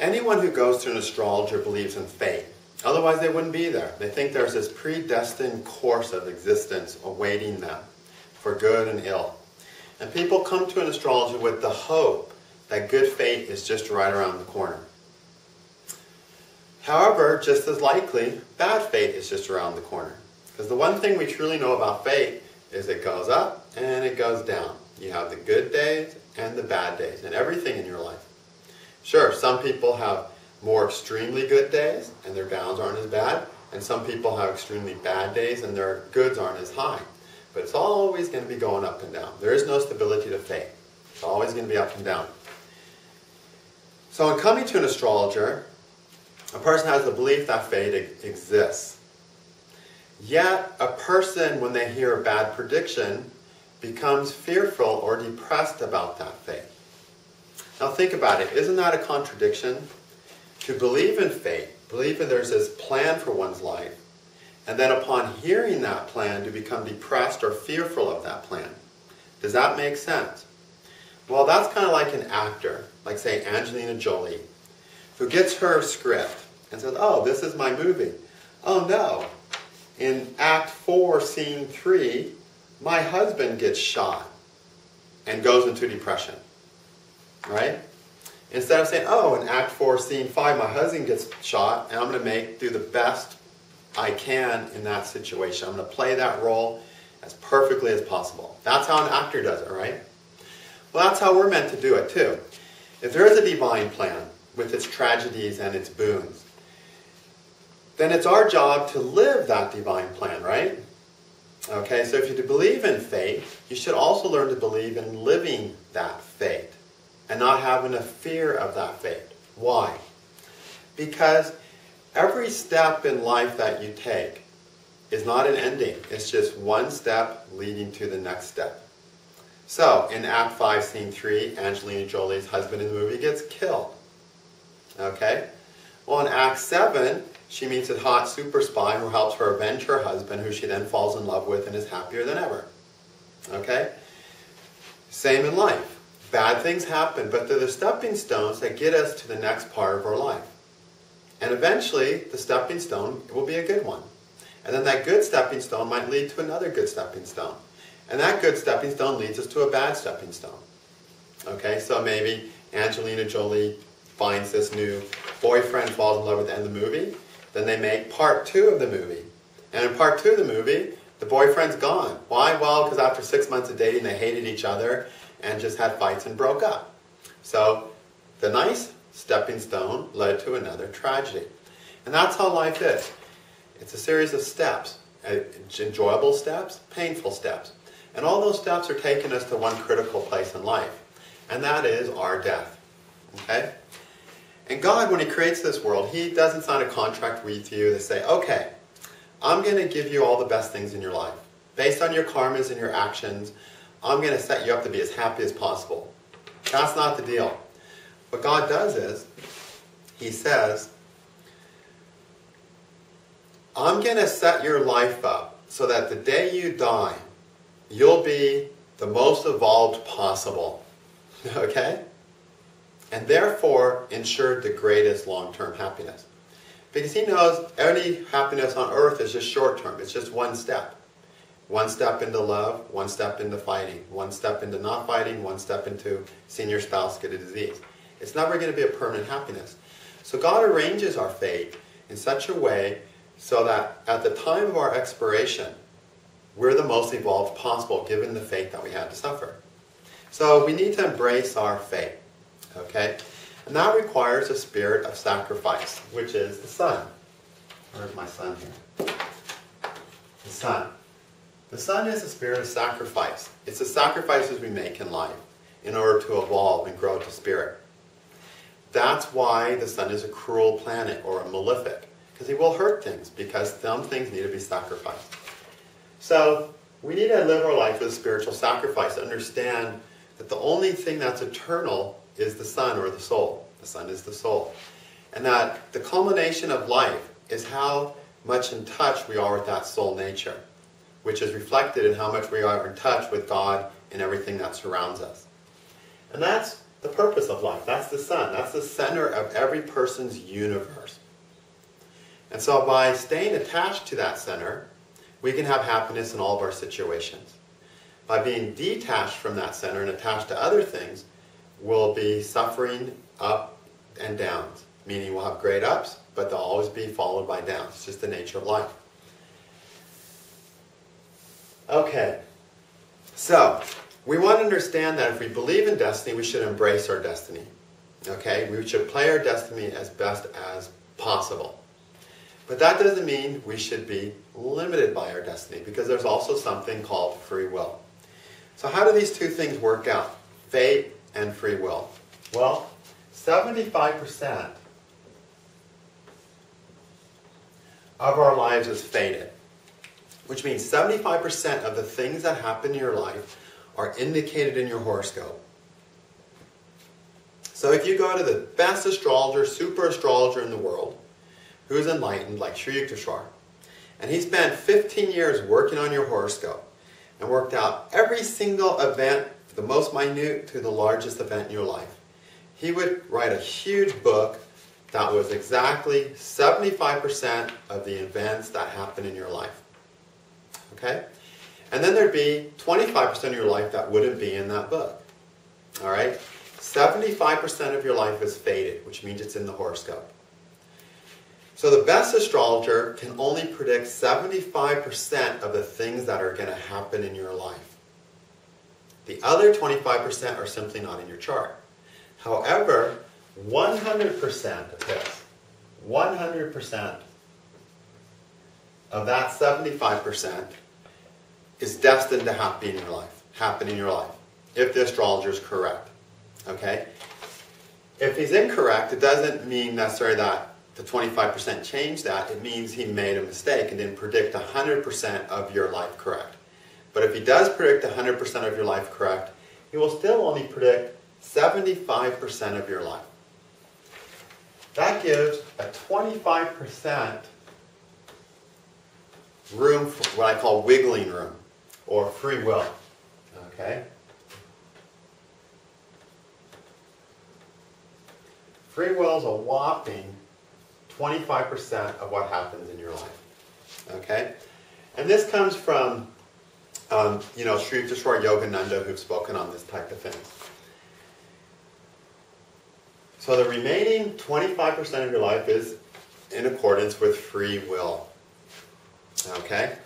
Anyone who goes to an astrologer believes in fate. Otherwise, they wouldn't be there. They think there's this predestined course of existence awaiting them for good and ill. And people come to an astrologer with the hope that good fate is just right around the corner. However, just as likely, bad fate is just around the corner. Because the one thing we truly know about fate is it goes up and it goes down. You have the good days and the bad days and everything in your life. Sure, some people have more extremely good days and their downs aren't as bad, and some people have extremely bad days and their goods aren't as high. But it's always going to be going up and down. There is no stability to fate. It's always going to be up and down. So in coming to an astrologer, a person has the belief that fate exists. Yet a person, when they hear a bad prediction, becomes fearful or depressed about that fate. Now think about it. Isn't that a contradiction? To believe in fate, believe that there's this plan for one's life, and then upon hearing that plan to become depressed or fearful of that plan. Does that make sense? Well, that's kind of like an actor, like say Angelina Jolie, who gets her script and says, oh, this is my movie. Oh no, in Act 4, Scene 3, my husband gets shot and goes into depression. Right? Instead of saying, oh, in Act 4, Scene 5, my husband gets shot, and I'm going to make do the best I can in that situation. I'm going to play that role as perfectly as possible. That's how an actor does it, right? Well, that's how we're meant to do it, too. If there is a divine plan with its tragedies and its boons, then it's our job to live that divine plan, right? Okay, so if you believe in faith, you should also learn to believe in living that faith and not having a fear of that fate. Why? Because every step in life that you take is not an ending. It's just one step leading to the next step. So, in Act 5, Scene 3, Angelina Jolie's husband in the movie gets killed. Okay? Well, in Act 7, she meets a hot super spy who helps her avenge her husband, who she then falls in love with and is happier than ever. Okay? Same in life. Bad things happen, but they're the stepping stones that get us to the next part of our life. And eventually, the stepping stone will be a good one. And then that good stepping stone might lead to another good stepping stone. And that good stepping stone leads us to a bad stepping stone. Okay, so maybe Angelina Jolie finds this new boyfriend, falls in love at the end of the movie, then they make part two of the movie. And in part two of the movie, the boyfriend's gone. Why? Well, because after six months of dating, they hated each other and just had fights and broke up. So the nice stepping stone led to another tragedy. And that's how life is. It's a series of steps, uh, enjoyable steps, painful steps. And all those steps are taking us to one critical place in life, and that is our death. Okay? And God, when He creates this world, He doesn't sign a contract with you to say, okay, I'm going to give you all the best things in your life. Based on your karmas and your actions, I'm going to set you up to be as happy as possible. That's not the deal. What God does is, He says, I'm going to set your life up so that the day you die, you'll be the most evolved possible. Okay? and therefore ensured the greatest long-term happiness. Because he knows any happiness on earth is just short-term. It's just one step. One step into love, one step into fighting, one step into not fighting, one step into seeing your spouse get a disease. It's never going to be a permanent happiness. So God arranges our fate in such a way so that at the time of our expiration, we're the most evolved possible given the fate that we had to suffer. So we need to embrace our fate. Okay? And that requires a spirit of sacrifice, which is the sun. Where's my sun here? The sun. The sun is a spirit of sacrifice. It's the sacrifices we make in life in order to evolve and grow to spirit. That's why the sun is a cruel planet or a malefic, because he will hurt things, because some things need to be sacrificed. So we need to live our life with a spiritual sacrifice, understand that the only thing that's eternal is the sun or the soul. The sun is the soul. And that the culmination of life is how much in touch we are with that soul nature, which is reflected in how much we are in touch with God and everything that surrounds us. And that's the purpose of life. That's the sun. That's the center of every person's universe. And so by staying attached to that center, we can have happiness in all of our situations. By being detached from that center and attached to other things, we'll be suffering up and downs, meaning we'll have great ups, but they'll always be followed by downs. It's just the nature of life. Okay, so we want to understand that if we believe in destiny, we should embrace our destiny. Okay, we should play our destiny as best as possible. But that doesn't mean we should be limited by our destiny because there's also something called free will. So, how do these two things work out? Fate and free will. Well, 75% of our lives is fated, which means 75% of the things that happen in your life are indicated in your horoscope. So if you go to the best astrologer, super astrologer in the world, who's enlightened, like Sri Yukteswar, and he spent 15 years working on your horoscope and worked out every single event, the most minute to the largest event in your life. He would write a huge book that was exactly 75% of the events that happen in your life. Okay? And then there'd be 25% of your life that wouldn't be in that book. All right? 75% of your life is fated, which means it's in the horoscope. So the best astrologer can only predict 75% of the things that are going to happen in your life. The other 25% are simply not in your chart. However, 100% of this, 100% of that 75% is destined to happen in your life, happen in your life, if the astrologer is correct. Okay? If he's incorrect, it doesn't mean necessarily that the 25% changed that. It means he made a mistake and didn't predict 100% of your life correct. But if he does predict 100% of your life correct, he will still only predict 75% of your life. That gives a 25% room for what I call wiggling room or free will. Okay? Free will is a whopping 25% of what happens in your life. Okay? And this comes from, um, you know, Sri Yukteswar Yogananda, who've spoken on this type of thing. So the remaining 25% of your life is in accordance with free will. Okay?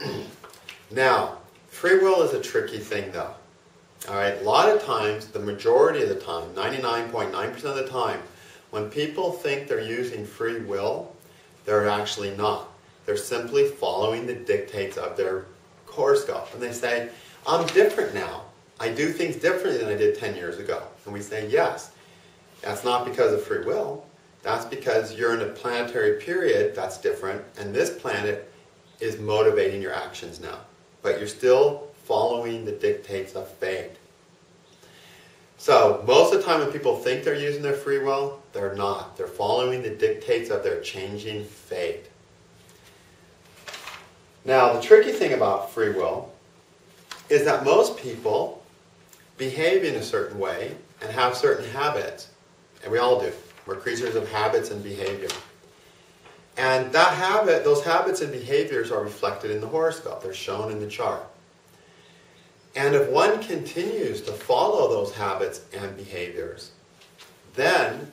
now, free will is a tricky thing though. All right, a lot of times, the majority of the time, 99.9% .9 of the time, when people think they're using free will, they're actually not. They're simply following the dictates of their horoscope. And they say, I'm different now. I do things differently than I did 10 years ago. And we say, yes. That's not because of free will. That's because you're in a planetary period that's different, and this planet is motivating your actions now. But you're still following the dictates of fate. So, most of the time when people think they're using their free will, they're not. They're following the dictates of their changing fate. Now, the tricky thing about free will is that most people behave in a certain way and have certain habits, and we all do. We're creatures of habits and behavior. And that habit, those habits and behaviors are reflected in the horoscope. They're shown in the chart. And if one continues to follow those habits and behaviors, then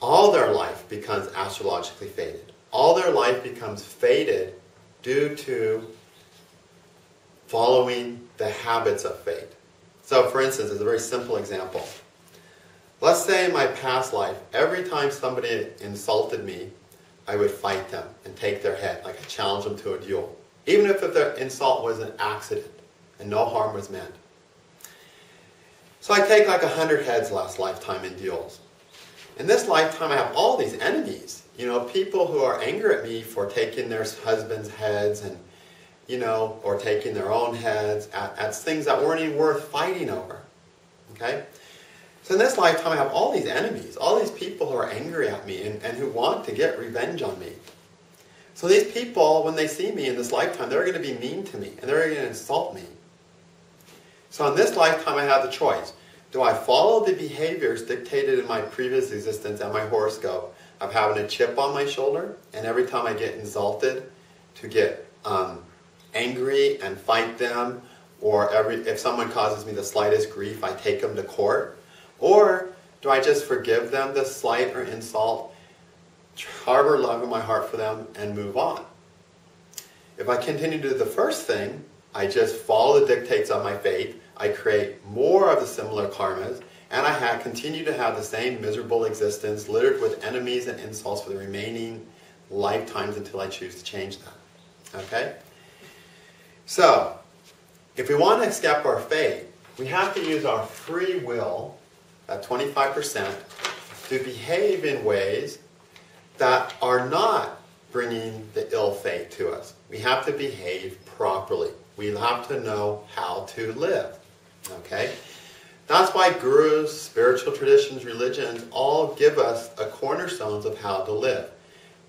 all their life becomes astrologically faded. All their life becomes faded due to following the habits of fate. So, for instance, as a very simple example, let's say in my past life, every time somebody insulted me, I would fight them and take their head, like I challenge them to a duel. Even if the insult was an accident and no harm was meant. So I take like a hundred heads last lifetime in duels. In this lifetime, I have all these enemies. You know, people who are angry at me for taking their husband's heads and, you know, or taking their own heads at, at things that weren't even worth fighting over. Okay? So in this lifetime, I have all these enemies, all these people who are angry at me and, and who want to get revenge on me. So these people, when they see me in this lifetime, they're going to be mean to me and they're going to insult me. So in this lifetime, I have the choice. Do I follow the behaviors dictated in my previous existence and my horoscope of having a chip on my shoulder, and every time I get insulted, to get um, angry and fight them, or every if someone causes me the slightest grief, I take them to court? Or do I just forgive them the slight or insult, harbor love in my heart for them, and move on? If I continue to do the first thing, I just follow the dictates of my fate, I create more of the similar karmas, and I have, continue to have the same miserable existence littered with enemies and insults for the remaining lifetimes until I choose to change that. Okay? So, if we want to escape our fate, we have to use our free will, at 25%, to behave in ways that are not bringing the ill fate to us. We have to behave properly. We have to know how to live. Okay? That's why gurus, spiritual traditions, religions all give us a cornerstones of how to live.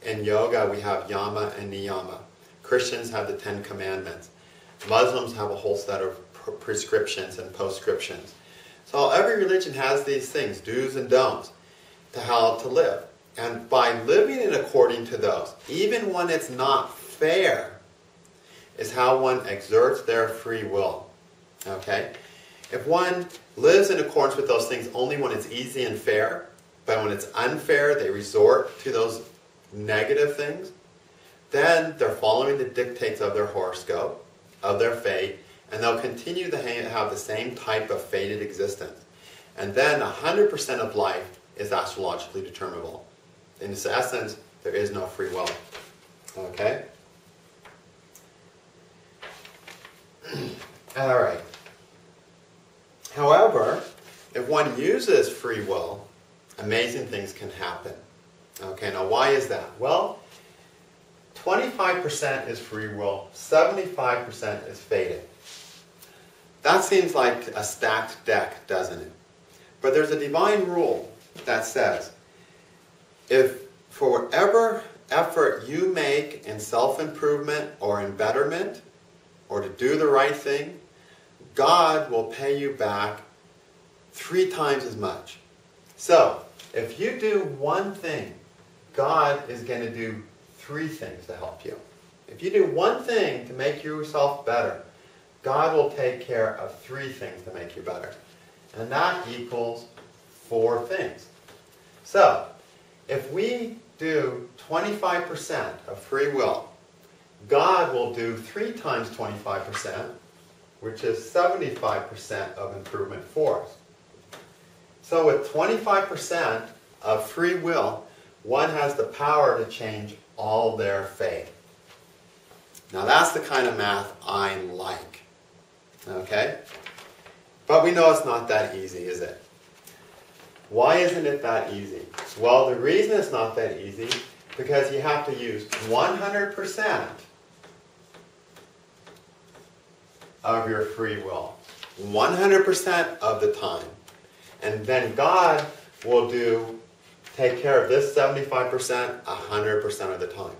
In yoga, we have yama and niyama. Christians have the Ten Commandments. Muslims have a whole set of prescriptions and postscriptions. So every religion has these things, do's and don'ts, to how to live. And by living in according to those, even when it's not fair, is how one exerts their free will. Okay? If one lives in accordance with those things only when it's easy and fair, but when it's unfair, they resort to those negative things, then they're following the dictates of their horoscope, of their fate, and they'll continue to have the same type of faded existence. And then 100% of life is astrologically determinable. In its essence, there is no free will. Okay? All right. However, if one uses free will, amazing things can happen. Okay, now why is that? Well, 25% is free will, 75% is fated. That seems like a stacked deck, doesn't it? But there's a divine rule that says if for whatever effort you make in self improvement or in betterment or to do the right thing, God will pay you back three times as much. So, if you do one thing, God is going to do three things to help you. If you do one thing to make yourself better, God will take care of three things to make you better. And that equals four things. So, if we do 25% of free will, God will do three times 25%, which is 75% of improvement force. So with 25% of free will, one has the power to change all their fate. Now that's the kind of math I like. Okay? But we know it's not that easy, is it? Why isn't it that easy? Well, the reason it's not that easy because you have to use 100% of your free will. 100% of the time. And then God will do take care of this 75% 100% of the time.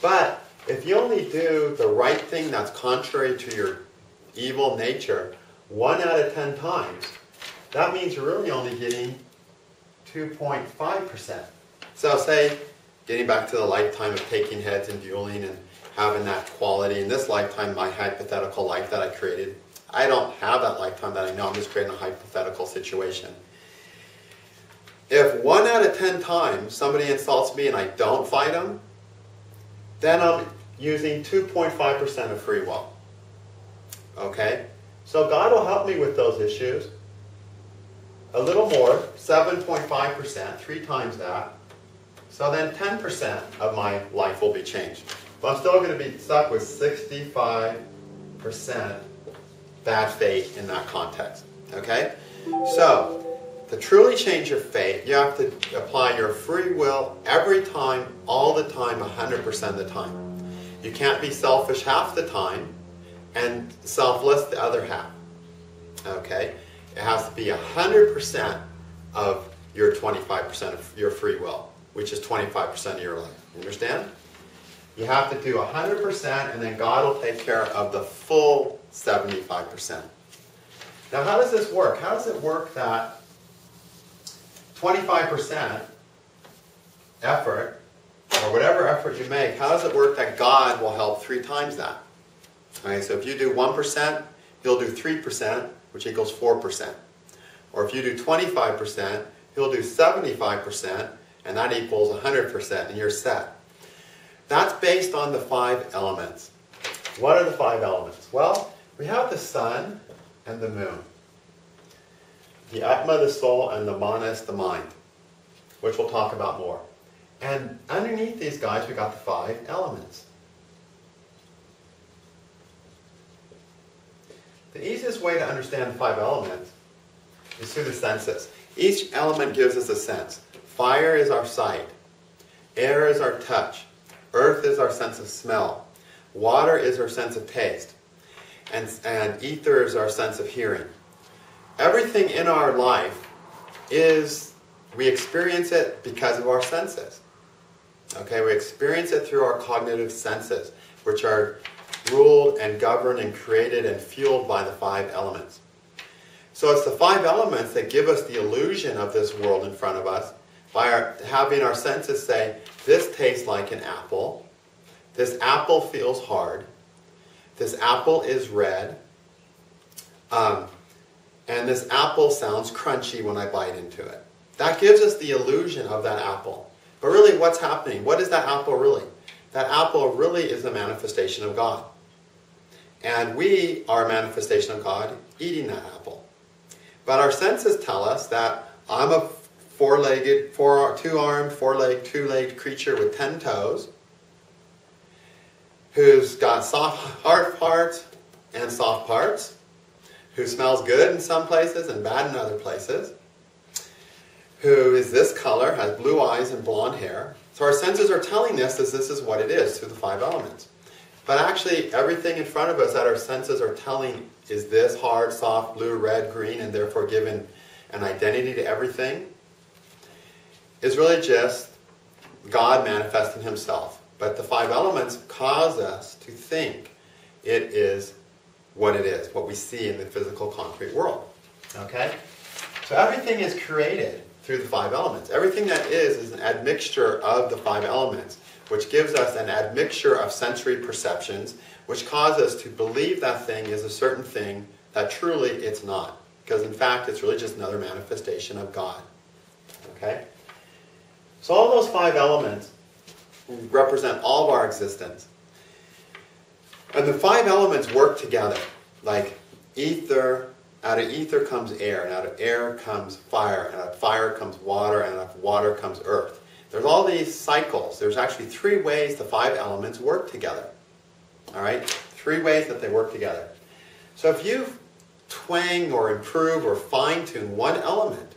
But if you only do the right thing that's contrary to your evil nature one out of 10 times, that means you're really only getting 2.5%. So say, getting back to the lifetime of taking heads and dueling and having that quality in this lifetime, my hypothetical life that I created. I don't have that lifetime that I know. I'm just creating a hypothetical situation. If one out of ten times somebody insults me and I don't fight them, then I'm using 2.5% of free will. Okay? So God will help me with those issues. A little more, 7.5%, three times that. So then 10% of my life will be changed. But I'm still going to be stuck with 65% bad fate in that context. Okay? So, to truly change your fate, you have to apply your free will every time, all the time, 100% of the time. You can't be selfish half the time and selfless the other half. Okay? It has to be 100% of your 25% of your free will, which is 25% of your life. Understand? You have to do 100% and then God will take care of the full 75%. Now, how does this work? How does it work that 25% effort, or whatever effort you make, how does it work that God will help three times that? So if you do 1%, he'll do 3%, which equals 4%. Or if you do 25%, he'll do 75%, and that equals 100%, and you're set. That's based on the five elements. What are the five elements? Well, we have the sun and the moon. The Atma, the soul, and the Manas, the mind, which we'll talk about more. And underneath these guys, we got the five elements. The easiest way to understand the five elements is through the senses. Each element gives us a sense. Fire is our sight. Air is our touch. Earth is our sense of smell. Water is our sense of taste. And, and ether is our sense of hearing. Everything in our life is, we experience it because of our senses. Okay, we experience it through our cognitive senses, which are ruled and governed and created and fueled by the five elements. So it's the five elements that give us the illusion of this world in front of us by our, having our senses say, this tastes like an apple, this apple feels hard, this apple is red, um, and this apple sounds crunchy when I bite into it. That gives us the illusion of that apple. But really, what's happening? What is that apple really? That apple really is a manifestation of God. And we are a manifestation of God eating that apple. But our senses tell us that I'm a four-legged, four, two-armed, four-legged, two-legged creature with ten toes who's got soft hard parts and soft parts, who smells good in some places and bad in other places, who is this color, has blue eyes and blonde hair. So our senses are telling us that this is what it is through the five elements. But actually, everything in front of us that our senses are telling is this hard, soft, blue, red, green, and therefore given an identity to everything, is really just God manifesting himself. But the five elements cause us to think it is what it is, what we see in the physical concrete world. Okay? So everything is created through the five elements. Everything that is is an admixture of the five elements which gives us an admixture of sensory perceptions, which cause us to believe that thing is a certain thing that truly it's not. Because in fact, it's really just another manifestation of God. Okay? So all those five elements represent all of our existence. And the five elements work together. Like ether, out of ether comes air, and out of air comes fire, and out of fire comes water, and out of water comes earth. There's all these cycles. There's actually three ways the five elements work together. All right? Three ways that they work together. So if you twang or improve or fine tune one element,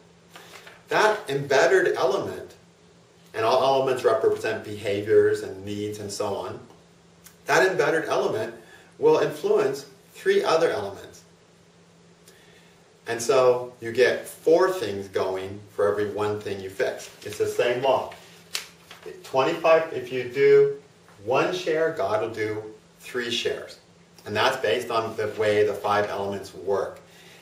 that embedded element, and all elements represent behaviors and needs and so on, that embedded element will influence three other elements. And so you get four things going for every one thing you fix. It's the same law. 25, if you do one share, God will do three shares. And that's based on the way the five elements work.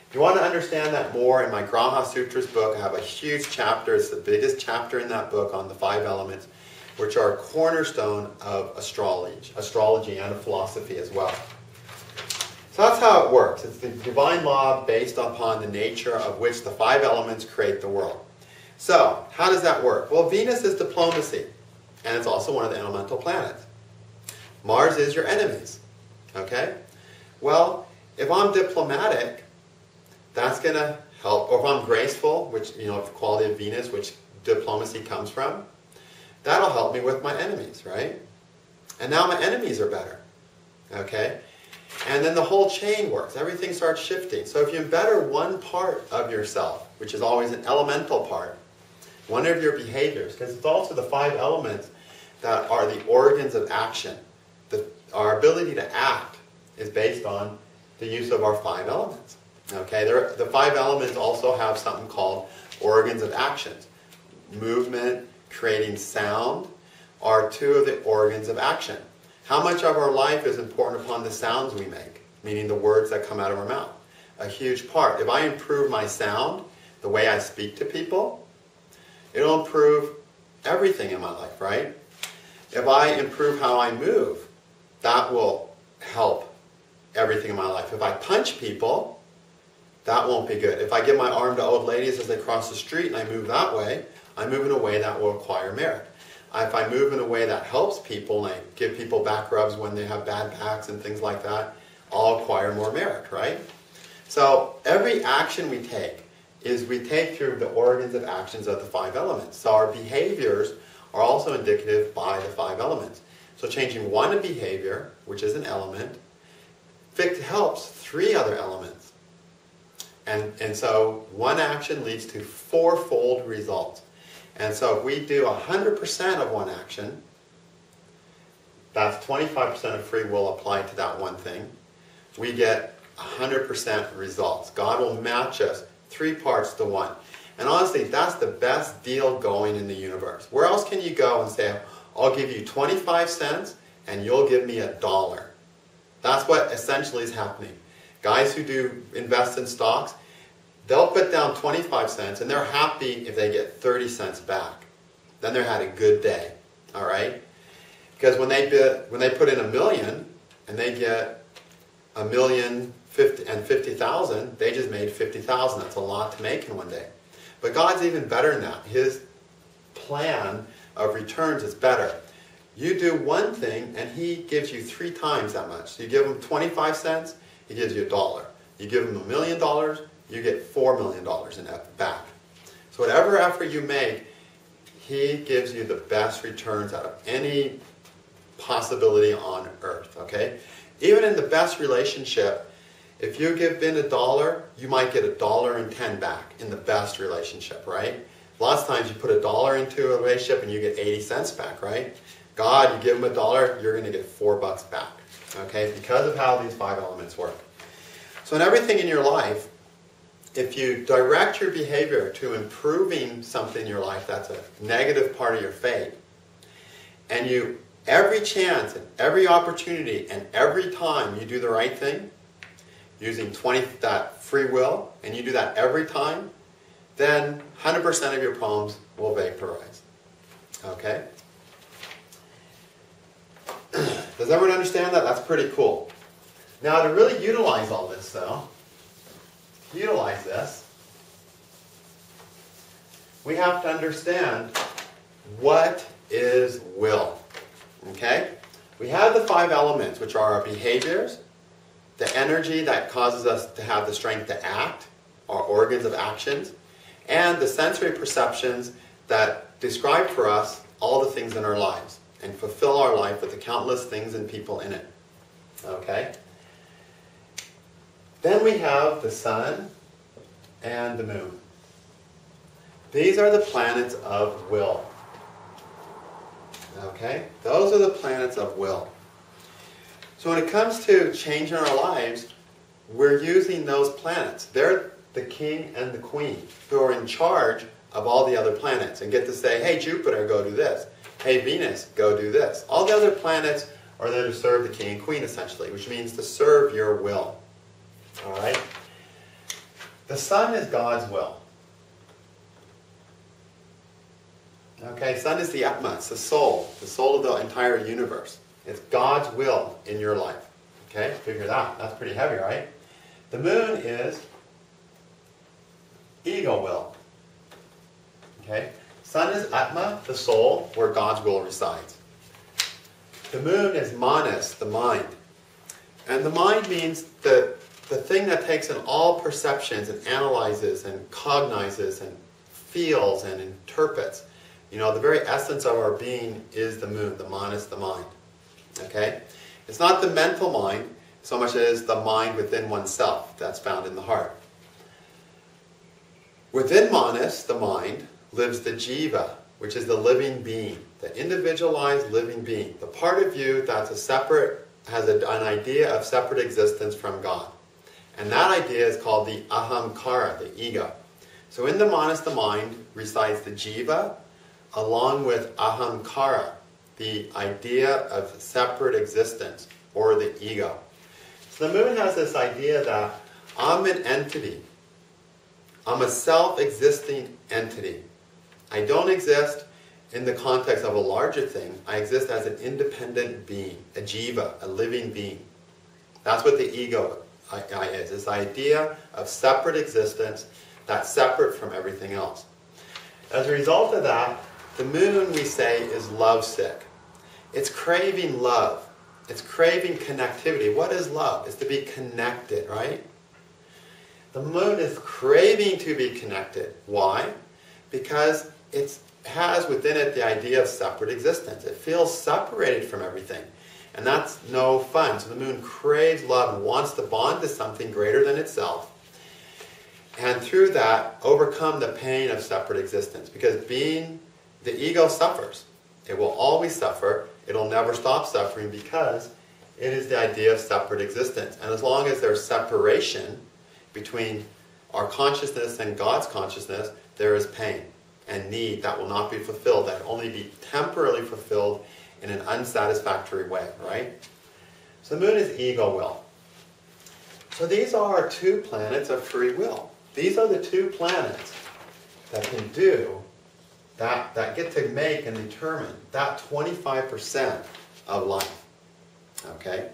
If you want to understand that more, in my Graha Sutras book, I have a huge chapter. It's the biggest chapter in that book on the five elements, which are a cornerstone of astrology, astrology and of philosophy as well. So that's how it works. It's the divine law based upon the nature of which the five elements create the world. So, how does that work? Well, Venus is diplomacy, and it's also one of the elemental planets. Mars is your enemies. Okay? Well, if I'm diplomatic, that's going to help. Or if I'm graceful, which, you know, quality of Venus, which diplomacy comes from, that'll help me with my enemies, right? And now my enemies are better. Okay? And then the whole chain works. Everything starts shifting. So if you better one part of yourself, which is always an elemental part, one of your behaviors, because it's also the five elements that are the organs of action. The, our ability to act is based on the use of our five elements. Okay, there, the five elements also have something called organs of actions. Movement, creating sound are two of the organs of action. How much of our life is important upon the sounds we make, meaning the words that come out of our mouth? a huge part. If I improve my sound, the way I speak to people, it'll improve everything in my life, right? If I improve how I move, that will help everything in my life. If I punch people, that won't be good. If I give my arm to old ladies as they cross the street and I move that way, I move in a way that will acquire merit. If I move in a way that helps people and I give people back rubs when they have bad backs and things like that, I'll acquire more merit, right? So every action we take is we take through the organs of actions of the five elements. So our behaviors are also indicative by the five elements. So changing one behavior, which is an element, helps three other elements. And, and so one action leads to fourfold results. And so if we do 100% of one action, that's 25% of free will applied to that one thing, we get 100% results. God will match us three parts to one. And honestly, that's the best deal going in the universe. Where else can you go and say, I'll give you 25 cents and you'll give me a dollar? That's what essentially is happening. Guys who do invest in stocks, they'll put down 25 cents and they're happy if they get 30 cents back. Then they had a good day, all right? Because when they, when they put in a million and they get a million 50, and 50,000, they just made 50,000. That's a lot to make in one day. But God's even better than that. His plan of returns is better. You do one thing and he gives you three times that much. So you give him 25 cents, he gives you a dollar. You give him a million dollars, you get four million dollars in back. So whatever effort you make, he gives you the best returns out of any possibility on earth, okay? Even in the best relationship, if you give Ben a dollar, you might get a dollar and ten back in the best relationship, right? Lots of times you put a dollar into a relationship and you get 80 cents back, right? God, you give him a dollar, you're going to get four bucks back, okay? Because of how these five elements work. So in everything in your life, if you direct your behavior to improving something in your life that's a negative part of your fate, and you every chance and every opportunity and every time you do the right thing, using 20 that free will, and you do that every time, then 100% of your problems will vaporize. Okay? Does everyone understand that? That's pretty cool. Now, to really utilize all this, though, utilize this, we have to understand what is will. Okay? We have the five elements, which are our behaviors, the energy that causes us to have the strength to act, our organs of actions, and the sensory perceptions that describe for us all the things in our lives and fulfill our life with the countless things and people in it. Okay? Then we have the sun and the moon. These are the planets of will. Okay? Those are the planets of will. So when it comes to changing our lives, we're using those planets. They're the king and the queen who are in charge of all the other planets and get to say, hey, Jupiter, go do this. Hey, Venus, go do this. All the other planets are there to serve the king and queen, essentially, which means to serve your will. All right? The sun is God's will. Okay, sun is the Atma, it's the soul, the soul of the entire universe. It's God's will in your life. Okay, figure that. That's pretty heavy, right? The moon is ego will. Okay, sun is Atma, the soul, where God's will resides. The moon is Manas, the mind. And the mind means the, the thing that takes in all perceptions and analyzes and cognizes and feels and interprets. You know, the very essence of our being is the moon, the manas, the mind. Okay? It's not the mental mind so much as the mind within oneself that's found in the heart. Within manas, the mind, lives the jiva, which is the living being, the individualized living being, the part of you that's a separate, has a, an idea of separate existence from God. And that idea is called the ahamkara, the ego. So in the manas, the mind, resides the jiva, along with ahamkara, the idea of separate existence or the ego. So the moon has this idea that I'm an entity. I'm a self-existing entity. I don't exist in the context of a larger thing. I exist as an independent being, a jiva, a living being. That's what the ego is. This idea of separate existence that's separate from everything else. As a result of that, the moon, we say, is lovesick. It's craving love. It's craving connectivity. What is love? It's to be connected, right? The moon is craving to be connected. Why? Because it has within it the idea of separate existence. It feels separated from everything. And that's no fun. So the moon craves love and wants to bond to something greater than itself. And through that, overcome the pain of separate existence. Because being, the ego suffers. It will always suffer. It'll never stop suffering because it is the idea of separate existence. And as long as there's separation between our consciousness and God's consciousness, there is pain and need that will not be fulfilled, that only be temporarily fulfilled in an unsatisfactory way, right? So the moon is ego will. So these are our two planets of free will. These are the two planets that can do that, that get to make and determine that 25% of life. Okay?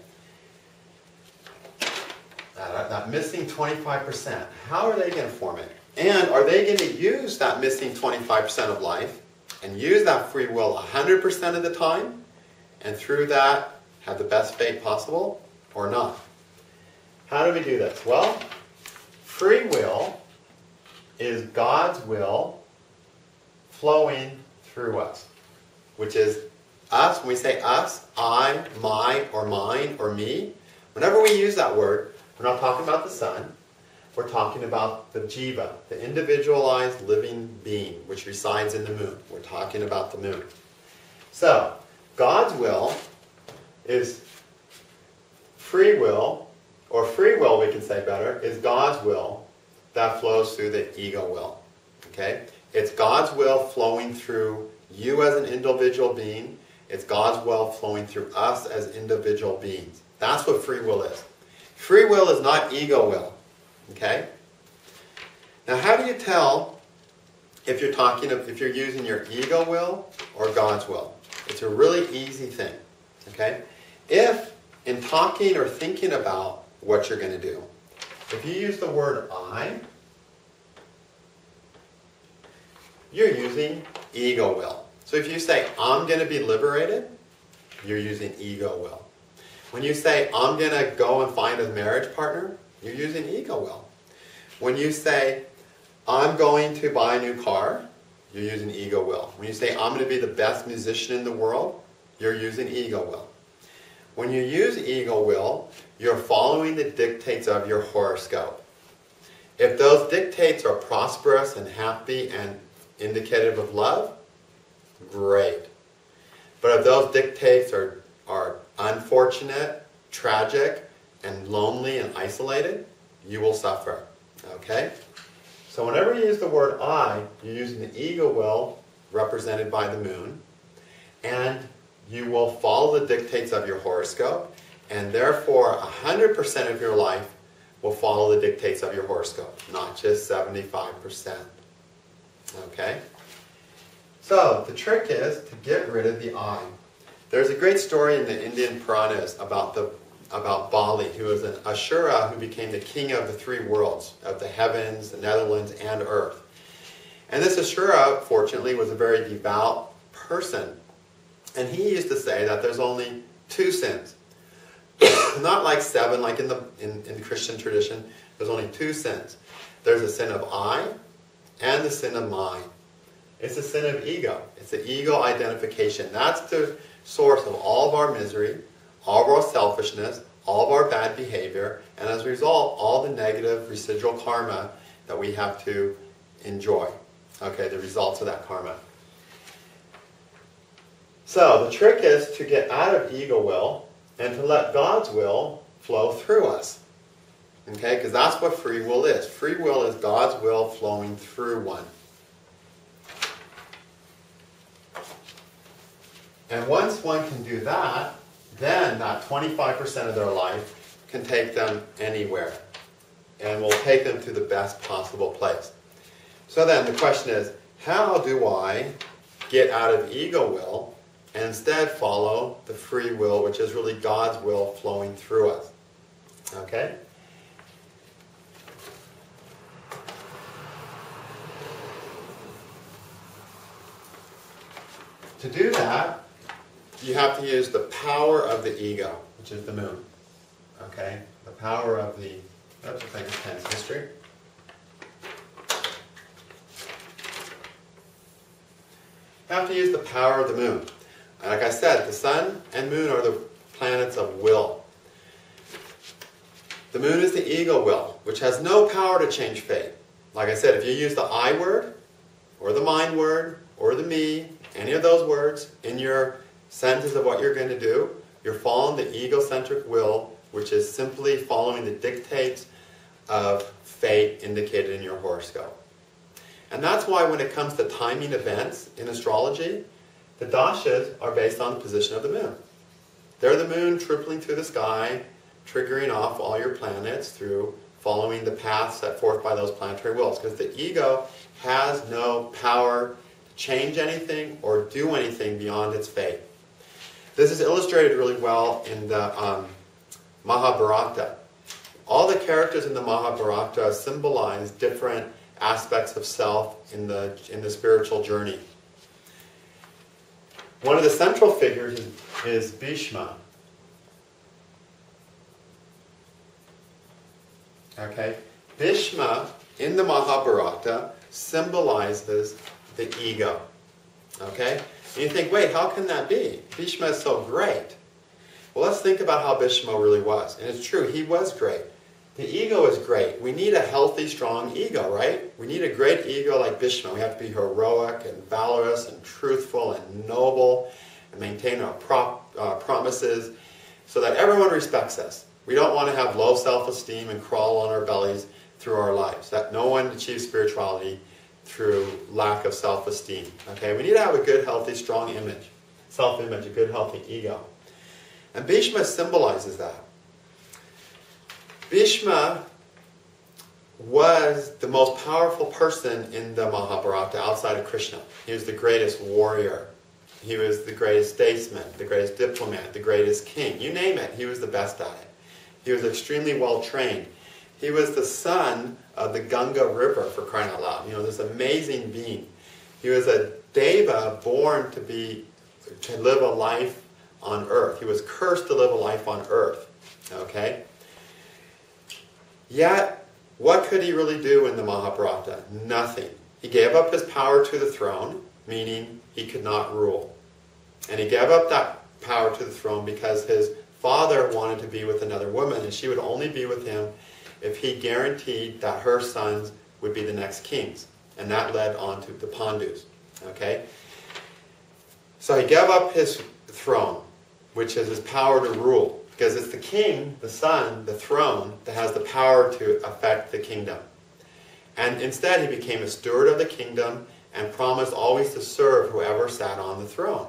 That, that missing 25%. How are they going to form it? And are they going to use that missing 25% of life and use that free will 100% of the time and through that have the best fate possible or not? How do we do this? Well, free will is God's will flowing through us, which is us. When we say us, I, my, or mine, or me, whenever we use that word, we're not talking about the sun. We're talking about the jiva, the individualized living being, which resides in the moon. We're talking about the moon. So, God's will is free will, or free will, we can say better, is God's will that flows through the ego will. Okay? It's God's will flowing through you as an individual being. It's God's will flowing through us as individual beings. That's what free will is. Free will is not ego will. Okay? Now, how do you tell if you're talking if you're using your ego will or God's will? It's a really easy thing. Okay? If in talking or thinking about what you're going to do, if you use the word I, you're using ego will. So if you say, I'm going to be liberated, you're using ego will. When you say, I'm going to go and find a marriage partner, you're using ego will. When you say, I'm going to buy a new car, you're using ego will. When you say, I'm going to be the best musician in the world, you're using ego will. When you use ego will, you're following the dictates of your horoscope. If those dictates are prosperous and happy and indicative of love, great. But if those dictates are, are unfortunate, tragic, and lonely and isolated, you will suffer. Okay? So whenever you use the word I, you're using the ego will represented by the moon, and you will follow the dictates of your horoscope, and therefore 100% of your life will follow the dictates of your horoscope, not just 75%. Okay? So the trick is to get rid of the I. There's a great story in the Indian Puranas about the about Bali, who was an Asura who became the king of the three worlds, of the heavens, the Netherlands, and earth. And this Asura, fortunately, was a very devout person. And he used to say that there's only two sins. Not like seven, like in the, in, in the Christian tradition. There's only two sins. There's a sin of I and the sin of mine. It's the sin of ego. It's the ego identification. That's the source of all of our misery, all of our selfishness, all of our bad behavior, and as a result, all the negative residual karma that we have to enjoy. Okay, the results of that karma. So the trick is to get out of ego will and to let God's will flow through us. Okay, because that's what free will is. Free will is God's will flowing through one. And once one can do that, then that 25% of their life can take them anywhere. and will take them to the best possible place. So then the question is, how do I get out of ego will and instead follow the free will, which is really God's will flowing through us? Okay? To do that, you have to use the power of the ego, which is the moon. Okay? The power of the, oops, I think it's tense history. You have to use the power of the moon. Like I said, the sun and moon are the planets of will. The moon is the ego will, which has no power to change fate. Like I said, if you use the I word, or the mind word, or the me, any of those words in your sentence of what you're going to do, you're following the egocentric will, which is simply following the dictates of fate indicated in your horoscope. And that's why when it comes to timing events in astrology, the dashas are based on the position of the moon. They're the moon tripling through the sky, triggering off all your planets through following the path set forth by those planetary wills. Because the ego has no power change anything or do anything beyond its fate. This is illustrated really well in the um, Mahabharata. All the characters in the Mahabharata symbolize different aspects of self in the, in the spiritual journey. One of the central figures is, is Bhishma. Okay? Bhishma in the Mahabharata symbolizes the ego. Okay? And you think, wait, how can that be? Bhishma is so great. Well, let's think about how Bhishma really was. And it's true, he was great. The ego is great. We need a healthy, strong ego, right? We need a great ego like Bhishma. We have to be heroic and valorous and truthful and noble and maintain our pro- uh, promises so that everyone respects us. We don't want to have low self-esteem and crawl on our bellies through our lives. That no one achieves spirituality through lack of self-esteem. Okay, we need to have a good, healthy, strong image, self-image, a good, healthy ego. And Bhishma symbolizes that. Bhishma was the most powerful person in the Mahabharata outside of Krishna. He was the greatest warrior. He was the greatest statesman, the greatest diplomat, the greatest king. You name it, he was the best at it. He was extremely well trained. He was the son of the Ganga River, for crying out loud. You know, this amazing being. He was a deva born to be to live a life on earth. He was cursed to live a life on earth. Okay? Yet, what could he really do in the Mahabharata? Nothing. He gave up his power to the throne, meaning he could not rule. And he gave up that power to the throne because his father wanted to be with another woman, and she would only be with him if he guaranteed that her sons would be the next kings. And that led on to the Pandus. Okay? So he gave up his throne, which is his power to rule. Because it's the king, the son, the throne, that has the power to affect the kingdom. And instead, he became a steward of the kingdom and promised always to serve whoever sat on the throne.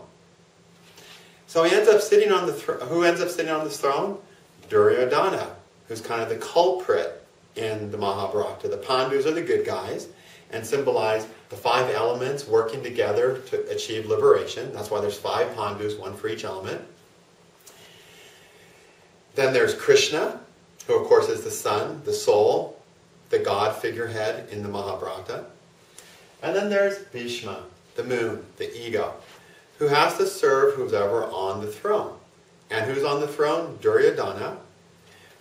So he ends up sitting on the. Who ends up sitting on the throne? Duryodhana, who's kind of the culprit in the Mahabharata. The Pandus are the good guys and symbolize the five elements working together to achieve liberation. That's why there's five Pandus, one for each element. Then there's Krishna, who of course is the sun, the soul, the god figurehead in the Mahabharata. And then there's Bhishma, the moon, the ego, who has to serve who's ever on the throne. And who's on the throne? Duryodhana,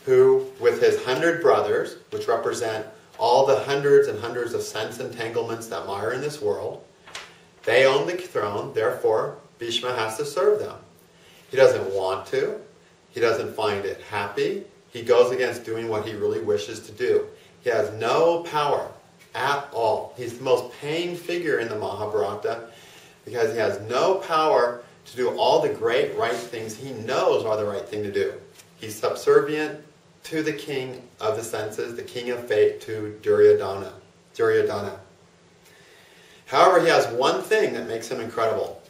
who, with his hundred brothers, which represent all the hundreds and hundreds of sense entanglements that are in this world, they own the throne, therefore, Bhishma has to serve them. He doesn't want to, he doesn't find it happy. He goes against doing what he really wishes to do. He has no power at all. He's the most paying figure in the Mahabharata because he has no power to do all the great right things he knows are the right thing to do. He's subservient to the king of the senses, the king of fate, to Duryodhana. Duryodhana. However, he has one thing that makes him incredible.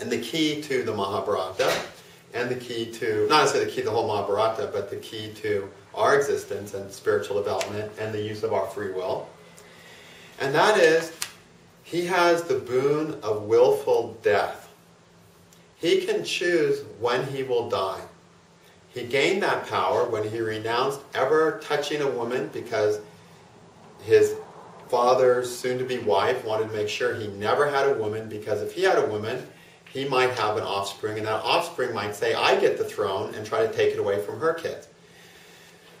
And the key to the Mahabharata and the key to, not necessarily the key to the whole Mahabharata, but the key to our existence and spiritual development and the use of our free will. And that is, he has the boon of willful death. He can choose when he will die. He gained that power when he renounced ever touching a woman because his father's soon to be wife wanted to make sure he never had a woman because if he had a woman, he might have an offspring, and that offspring might say, I get the throne, and try to take it away from her kids.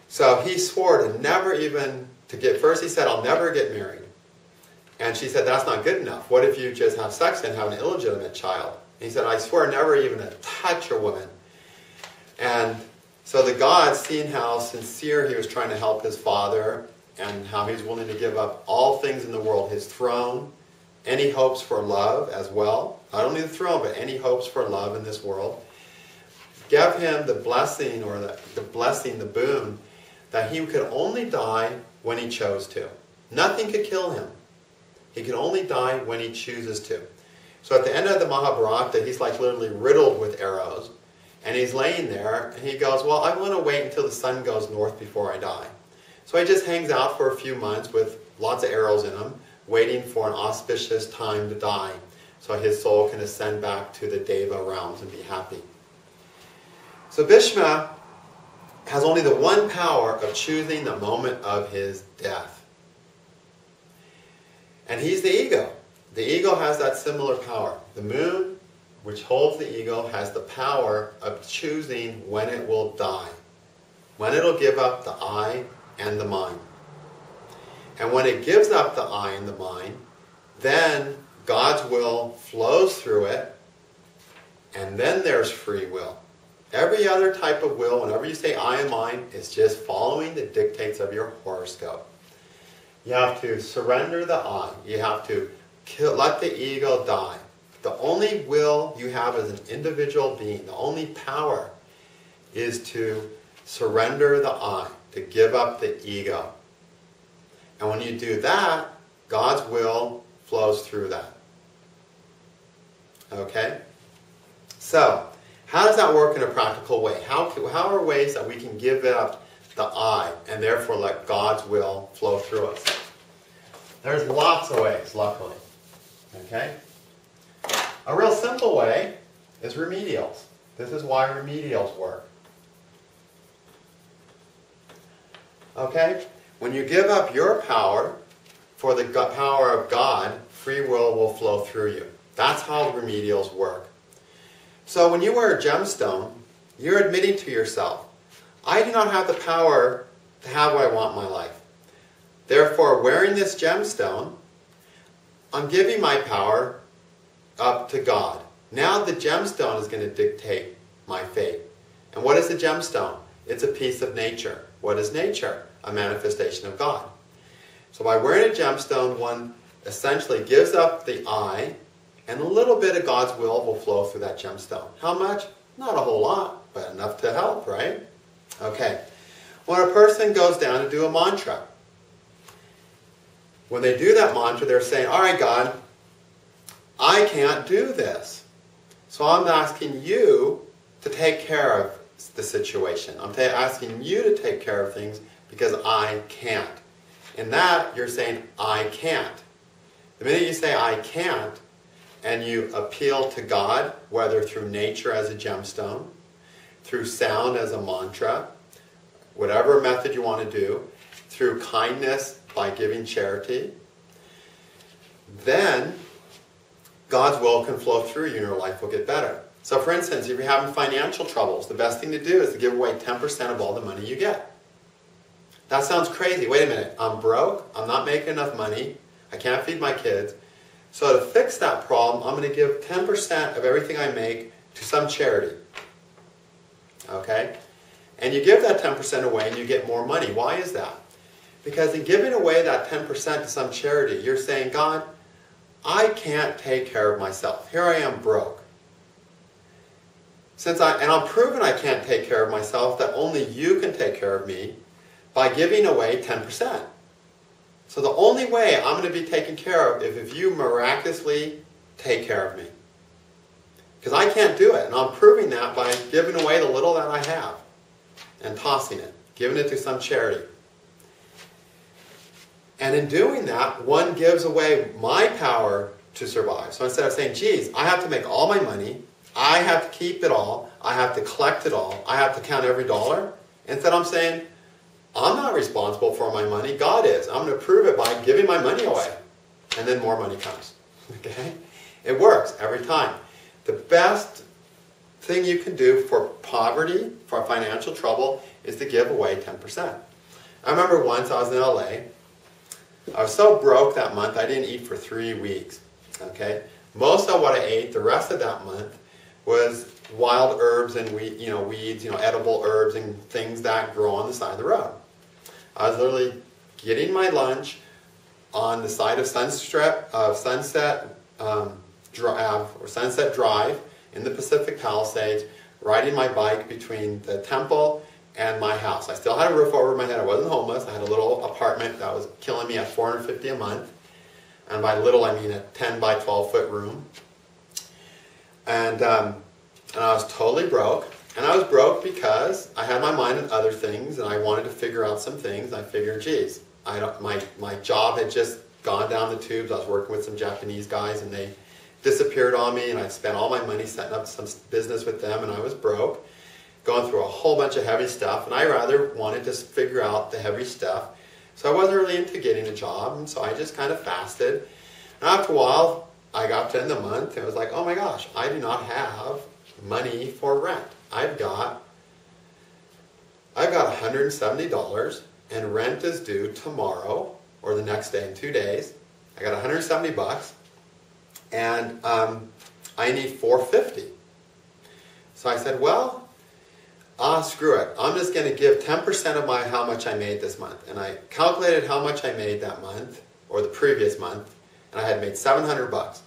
So he swore to never even, to get, first he said, I'll never get married. And she said, that's not good enough. What if you just have sex and have an illegitimate child? And he said, I swear never even to touch a woman. And so the God, seeing how sincere he was trying to help his father, and how he's willing to give up all things in the world, his throne, any hopes for love as well, not only the throne, but any hopes for love in this world. Give him the blessing or the, the blessing, the boon, that he could only die when he chose to. Nothing could kill him. He could only die when he chooses to. So at the end of the Mahabharata, he's like literally riddled with arrows. And he's laying there, and he goes, Well, I want to wait until the sun goes north before I die. So he just hangs out for a few months with lots of arrows in him waiting for an auspicious time to die so his soul can ascend back to the Deva realms and be happy. So Bhishma has only the one power of choosing the moment of his death. And he's the ego. The ego has that similar power. The moon, which holds the ego, has the power of choosing when it will die, when it'll give up the I and the mind. And when it gives up the I and the mind, then God's will flows through it, and then there's free will. Every other type of will, whenever you say I and mine, is just following the dictates of your horoscope. You have to surrender the I. You have to kill, let the ego die. The only will you have as an individual being, the only power, is to surrender the I, to give up the ego. And when you do that, God's will flows through that. Okay? So, how does that work in a practical way? How, how are ways that we can give up the I and therefore let God's will flow through us? There's lots of ways, luckily. Okay? A real simple way is remedials. This is why remedials work. Okay? When you give up your power for the power of God, free will will flow through you. That's how remedials work. So when you wear a gemstone, you're admitting to yourself, I do not have the power to have what I want in my life. Therefore, wearing this gemstone, I'm giving my power up to God. Now the gemstone is going to dictate my fate. And what is a gemstone? It's a piece of nature. What is nature? A manifestation of God. So by wearing a gemstone, one essentially gives up the I, and a little bit of God's will will flow through that gemstone. How much? Not a whole lot, but enough to help, right? Okay. When a person goes down to do a mantra, when they do that mantra, they're saying, All right, God, I can't do this. So I'm asking you to take care of the situation. I'm asking you to take care of things because I can't. In that, you're saying, I can't. The minute you say, I can't, and you appeal to God, whether through nature as a gemstone, through sound as a mantra, whatever method you want to do, through kindness by giving charity, then God's will can flow through you and your life will get better. So for instance, if you're having financial troubles, the best thing to do is to give away 10% of all the money you get. That sounds crazy. Wait a minute. I'm broke. I'm not making enough money. I can't feed my kids. So to fix that problem, I'm going to give 10% of everything I make to some charity. Okay? And you give that 10% away and you get more money. Why is that? Because in giving away that 10% to some charity, you're saying, God, I can't take care of myself. Here I am broke. Since I, and I'm proven I can't take care of myself, that only you can take care of me by giving away 10%. So the only way I'm going to be taken care of is if you miraculously take care of me. Because I can't do it. And I'm proving that by giving away the little that I have and tossing it, giving it to some charity. And in doing that, one gives away my power to survive. So instead of saying, geez, I have to make all my money, I have to keep it all, I have to collect it all, I have to count every dollar, instead I'm saying, I'm not responsible for my money, God is. I'm going to prove it by giving my money away. And then more money comes. Okay? It works every time. The best thing you can do for poverty, for financial trouble, is to give away 10%. I remember once I was in LA. I was so broke that month I didn't eat for three weeks. Okay? Most of what I ate the rest of that month was wild herbs and we, you know, weeds, you know, edible herbs and things that grow on the side of the road. I was literally getting my lunch on the side of Sunset, uh, Sunset um, Drive or Sunset Drive in the Pacific Palisades, riding my bike between the temple and my house. I still had a roof over my head. I wasn't homeless. I had a little apartment that was killing me at 450 a month. And by little, I mean a 10 by 12 foot room. And, um, and I was totally broke. And I was broke because I had my mind on other things and I wanted to figure out some things. I figured, geez, I don't, my, my job had just gone down the tubes. I was working with some Japanese guys and they disappeared on me and I spent all my money setting up some business with them and I was broke, going through a whole bunch of heavy stuff and I rather wanted to figure out the heavy stuff. So I wasn't really into getting a job and so I just kind of fasted. And after a while, I got to end the month and was like, oh my gosh, I do not have money for rent. I've got I've got $170 and rent is due tomorrow or the next day in two days. I got 170 bucks and um, I need 450. So I said, well, ah, screw it. I'm just going to give 10% of my how much I made this month. And I calculated how much I made that month or the previous month, and I had made 700 bucks.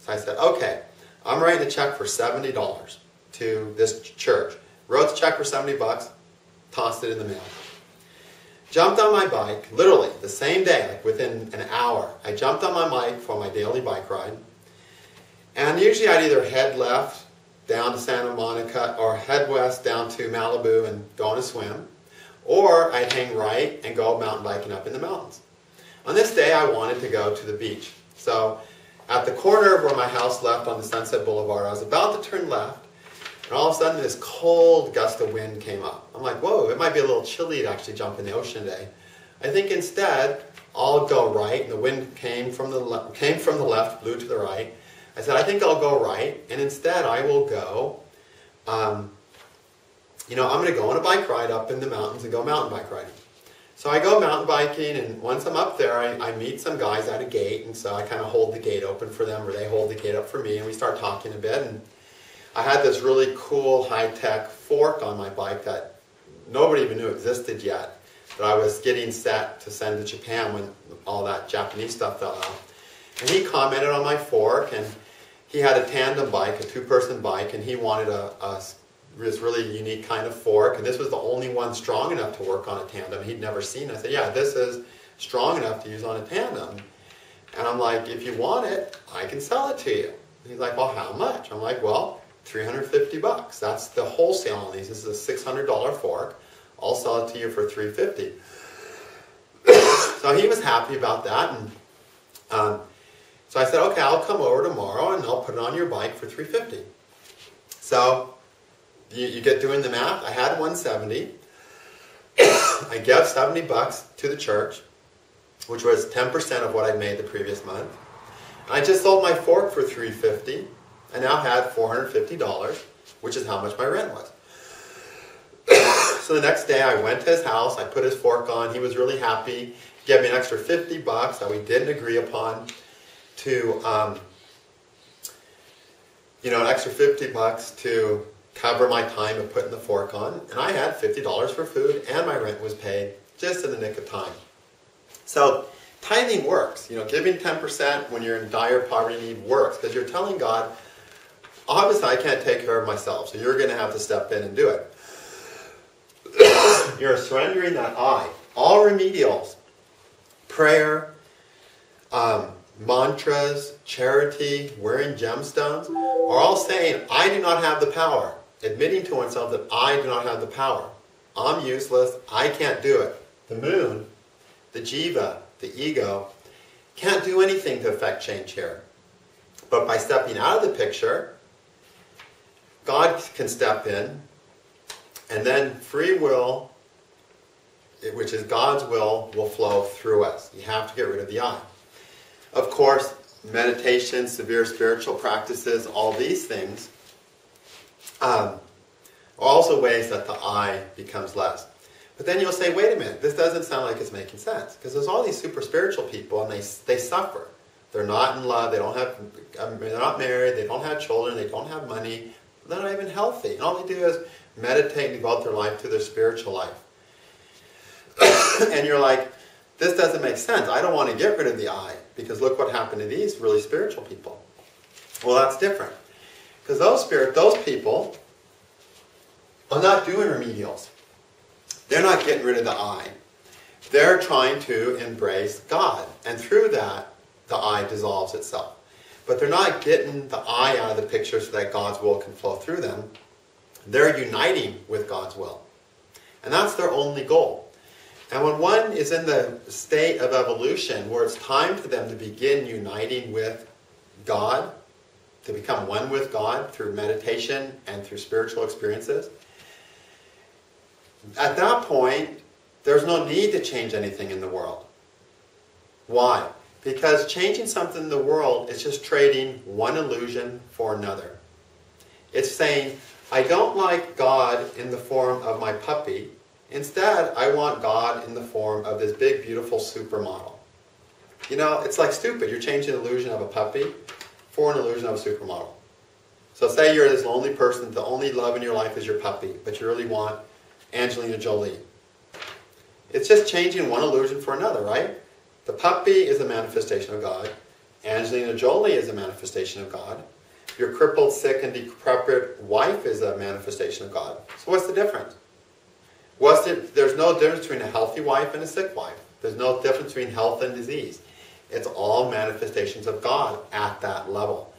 So I said, okay, I'm writing a check for $70 to this church. Wrote the check for 70 bucks, tossed it in the mail. Jumped on my bike, literally the same day, like within an hour. I jumped on my bike for my daily bike ride. And usually I'd either head left down to Santa Monica or head west down to Malibu and go on a swim. Or I'd hang right and go mountain biking up in the mountains. On this day, I wanted to go to the beach. So at the corner where my house left on the Sunset Boulevard, I was about to turn left and all of a sudden, this cold gust of wind came up. I'm like, whoa, it might be a little chilly to actually jump in the ocean today. I think instead, I'll go right, and the wind came from the, came from the left, blew to the right. I said, I think I'll go right, and instead I will go, um, you know, I'm going to go on a bike ride up in the mountains and go mountain bike riding. So I go mountain biking, and once I'm up there, I, I meet some guys at a gate, and so I kind of hold the gate open for them, or they hold the gate up for me, and we start talking a bit. And I had this really cool high-tech fork on my bike that nobody even knew existed yet that I was getting set to send to Japan when all that Japanese stuff fell out. And he commented on my fork, and he had a tandem bike, a two-person bike, and he wanted a, a this really unique kind of fork, and this was the only one strong enough to work on a tandem. He'd never seen. It. I said, "Yeah, this is strong enough to use on a tandem." And I'm like, "If you want it, I can sell it to you." And he's like, "Well, how much?" I'm like, "Well, 350 bucks. That's the wholesale on these. This is a $600 fork. I'll sell it to you for 350. so he was happy about that, and um, so I said, okay, I'll come over tomorrow and I'll put it on your bike for 350. So you, you get doing the math. I had 170. I gave 70 bucks to the church, which was 10% of what I made the previous month. I just sold my fork for 350. I now had $450, which is how much my rent was. so the next day I went to his house, I put his fork on, he was really happy, he gave me an extra 50 bucks that we didn't agree upon to, um, you know, an extra 50 bucks to cover my time of putting the fork on. And I had $50 for food and my rent was paid just in the nick of time. So tithing works. You know, giving 10% when you're in dire poverty need works because you're telling God, obviously I can't take care of myself, so you're going to have to step in and do it. you're surrendering that I. All remedials, prayer, um, mantras, charity, wearing gemstones, are all saying, I do not have the power, admitting to oneself that I do not have the power. I'm useless, I can't do it. The moon, the jiva, the ego, can't do anything to affect change here. But by stepping out of the picture, God can step in, and then free will, which is God's will, will flow through us. You have to get rid of the I. Of course, meditation, severe spiritual practices, all these things um, are also ways that the I becomes less. But then you'll say, wait a minute, this doesn't sound like it's making sense. Because there's all these super spiritual people and they, they suffer. They're not in love, they don't have, they're not married, they don't have children, they don't have money, they're not even healthy. And all they do is meditate and devote their life to their spiritual life. and you're like, this doesn't make sense. I don't want to get rid of the I because look what happened to these really spiritual people. Well, that's different. Because those spirit, those people are not doing remedials. They're not getting rid of the I. They're trying to embrace God. And through that, the I dissolves itself. But they're not getting the I out of the picture so that God's will can flow through them. They're uniting with God's will. And that's their only goal. And when one is in the state of evolution where it's time for them to begin uniting with God, to become one with God through meditation and through spiritual experiences, at that point, there's no need to change anything in the world. Why? Because changing something in the world is just trading one illusion for another. It's saying, I don't like God in the form of my puppy. Instead, I want God in the form of this big, beautiful supermodel. You know, it's like stupid. You're changing the illusion of a puppy for an illusion of a supermodel. So say you're this lonely person, the only love in your life is your puppy, but you really want Angelina Jolie. It's just changing one illusion for another, right? The puppy is a manifestation of God. Angelina Jolie is a manifestation of God. Your crippled, sick, and decrepit wife is a manifestation of God. So what's the difference? What's the, there's no difference between a healthy wife and a sick wife. There's no difference between health and disease. It's all manifestations of God at that level.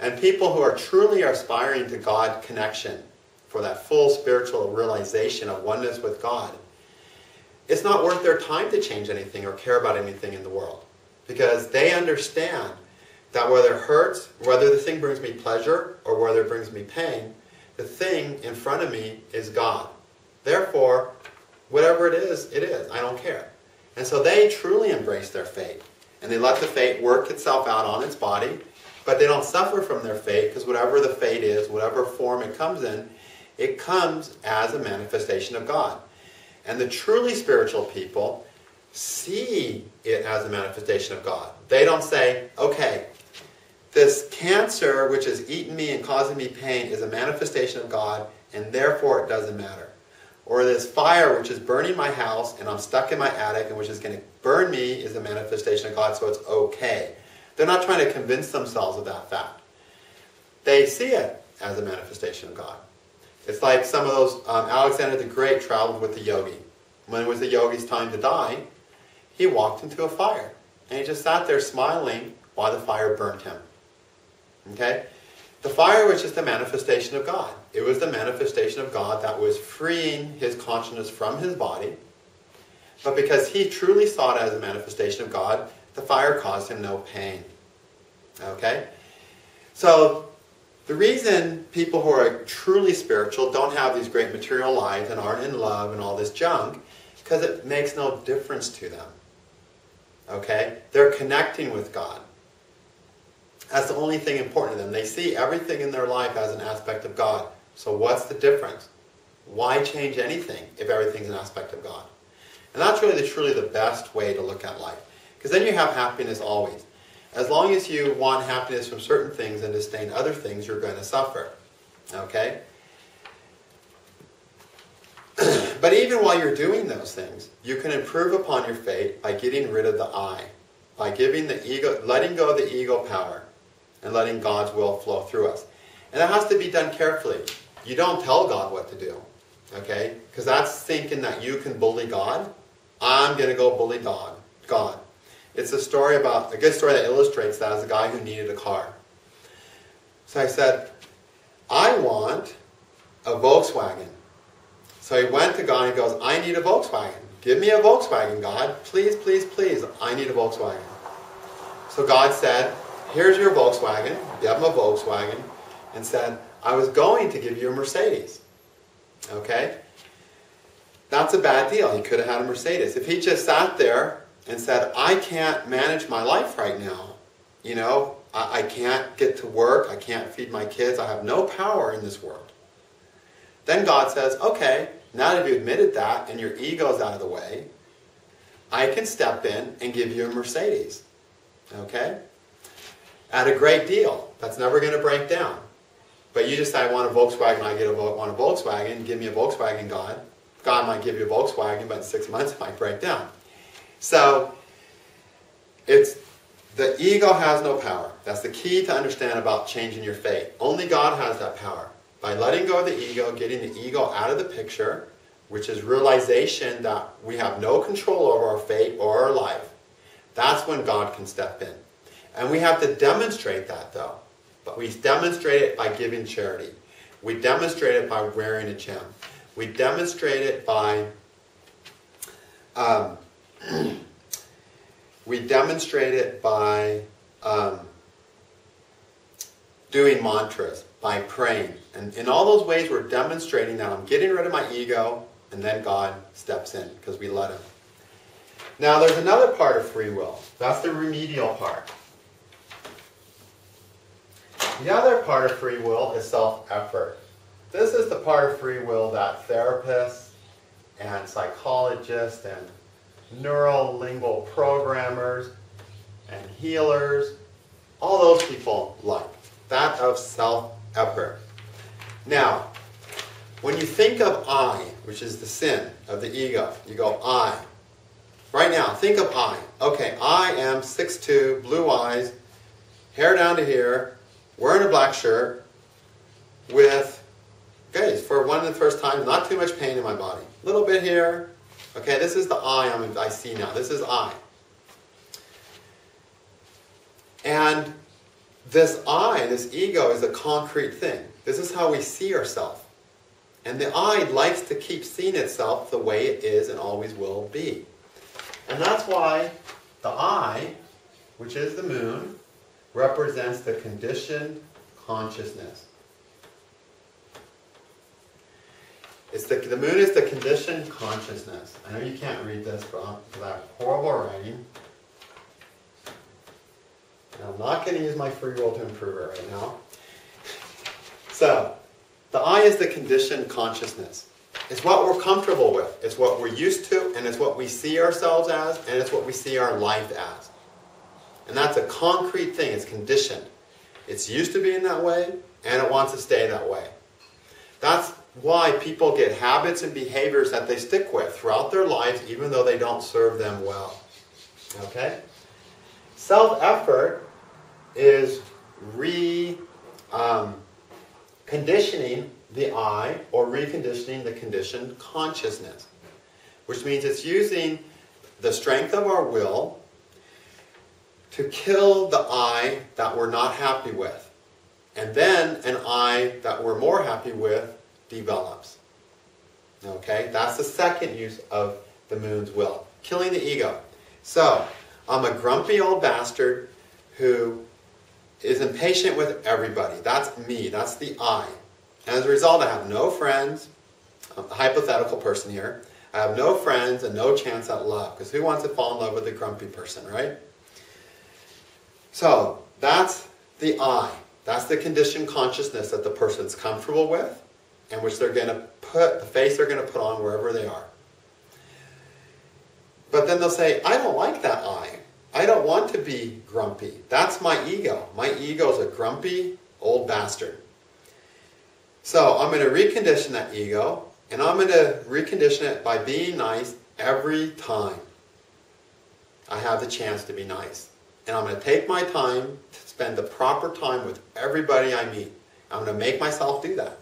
And people who are truly aspiring to God connection, for that full spiritual realization of oneness with God, it's not worth their time to change anything or care about anything in the world. Because they understand that whether it hurts, whether the thing brings me pleasure or whether it brings me pain, the thing in front of me is God. Therefore, whatever it is, it is. I don't care. And so they truly embrace their fate. And they let the fate work itself out on its body, but they don't suffer from their fate because whatever the fate is, whatever form it comes in, it comes as a manifestation of God. And the truly spiritual people see it as a manifestation of God. They don't say, okay, this cancer which has eaten me and causing me pain is a manifestation of God, and therefore it doesn't matter. Or this fire which is burning my house and I'm stuck in my attic and which is going to burn me is a manifestation of God, so it's okay. They're not trying to convince themselves of that fact. They see it as a manifestation of God. It's like some of those, um, Alexander the Great traveled with the yogi. When it was the yogi's time to die, he walked into a fire. And he just sat there smiling while the fire burnt him. Okay? The fire was just a manifestation of God. It was the manifestation of God that was freeing his consciousness from his body. But because he truly saw it as a manifestation of God, the fire caused him no pain. Okay? So the reason people who are truly spiritual don't have these great material lives and aren't in love and all this junk, because it makes no difference to them. Okay? They're connecting with God. That's the only thing important to them. They see everything in their life as an aspect of God. So what's the difference? Why change anything if everything's an aspect of God? And that's really the, truly the best way to look at life. Because then you have happiness always. As long as you want happiness from certain things and disdain other things, you're going to suffer. Okay? but even while you're doing those things, you can improve upon your fate by getting rid of the I, by giving the ego, letting go of the ego power, and letting God's will flow through us. And that has to be done carefully. You don't tell God what to do, okay? Because that's thinking that you can bully God. I'm going to go bully God. God. It's a story about, a good story that illustrates that as a guy who needed a car. So I said, I want a Volkswagen. So he went to God and he goes, I need a Volkswagen. Give me a Volkswagen, God. Please, please, please. I need a Volkswagen. So God said, Here's your Volkswagen. Give him a Volkswagen. And said, I was going to give you a Mercedes. Okay? That's a bad deal. He could have had a Mercedes. If he just sat there and said, I can't manage my life right now, you know, I, I can't get to work, I can't feed my kids, I have no power in this world. Then God says, okay, now that you've admitted that and your ego's out of the way, I can step in and give you a Mercedes. Okay? At a great deal. That's never going to break down. But you decide I want a Volkswagen, I get a, want a Volkswagen, give me a Volkswagen, God. God might give you a Volkswagen, but in six months it might break down. So, it's the ego has no power. That's the key to understand about changing your fate. Only God has that power. By letting go of the ego, getting the ego out of the picture, which is realization that we have no control over our fate or our life, that's when God can step in. And we have to demonstrate that though. But we demonstrate it by giving charity. We demonstrate it by wearing a gem. We demonstrate it by um, we demonstrate it by um, doing mantras, by praying. And in all those ways, we're demonstrating that I'm getting rid of my ego, and then God steps in because we let Him. Now, there's another part of free will. That's the remedial part. The other part of free will is self effort. This is the part of free will that therapists and psychologists and neurolingual programmers and healers, all those people like. That of self effort. Now, when you think of I, which is the sin of the ego, you go I. Right now, think of I. Okay, I am 6'2", blue eyes, hair down to here, wearing a black shirt, with, okay, for one of the first time, not too much pain in my body. A little bit here. Okay, this is the I I'm, I see now. This is I. And this I, this ego, is a concrete thing. This is how we see ourselves. And the I likes to keep seeing itself the way it is and always will be. And that's why the I, which is the moon, represents the conditioned consciousness. It's the, the moon is the conditioned consciousness. I know you can't read this, because I horrible writing. And I'm not going to use my free will to improve it right now. So, the I is the conditioned consciousness. It's what we're comfortable with. It's what we're used to, and it's what we see ourselves as, and it's what we see our life as. And that's a concrete thing. It's conditioned. It's used to being that way, and it wants to stay that way. That's why people get habits and behaviors that they stick with throughout their lives, even though they don't serve them well. Okay? Self effort is re um, conditioning the I or reconditioning the conditioned consciousness, which means it's using the strength of our will to kill the I that we're not happy with. And then an I that we're more happy with develops. Okay, that's the second use of the moon's will, killing the ego. So, I'm a grumpy old bastard who is impatient with everybody. That's me, that's the I. And as a result, I have no friends. I'm a hypothetical person here. I have no friends and no chance at love. Because who wants to fall in love with a grumpy person, right? So, that's the I. That's the conditioned consciousness that the person's comfortable with and which they're going to put, the face they're going to put on wherever they are. But then they'll say, I don't like that I. I don't want to be grumpy. That's my ego. My ego is a grumpy old bastard. So I'm going to recondition that ego, and I'm going to recondition it by being nice every time I have the chance to be nice. And I'm going to take my time to spend the proper time with everybody I meet. I'm going to make myself do that.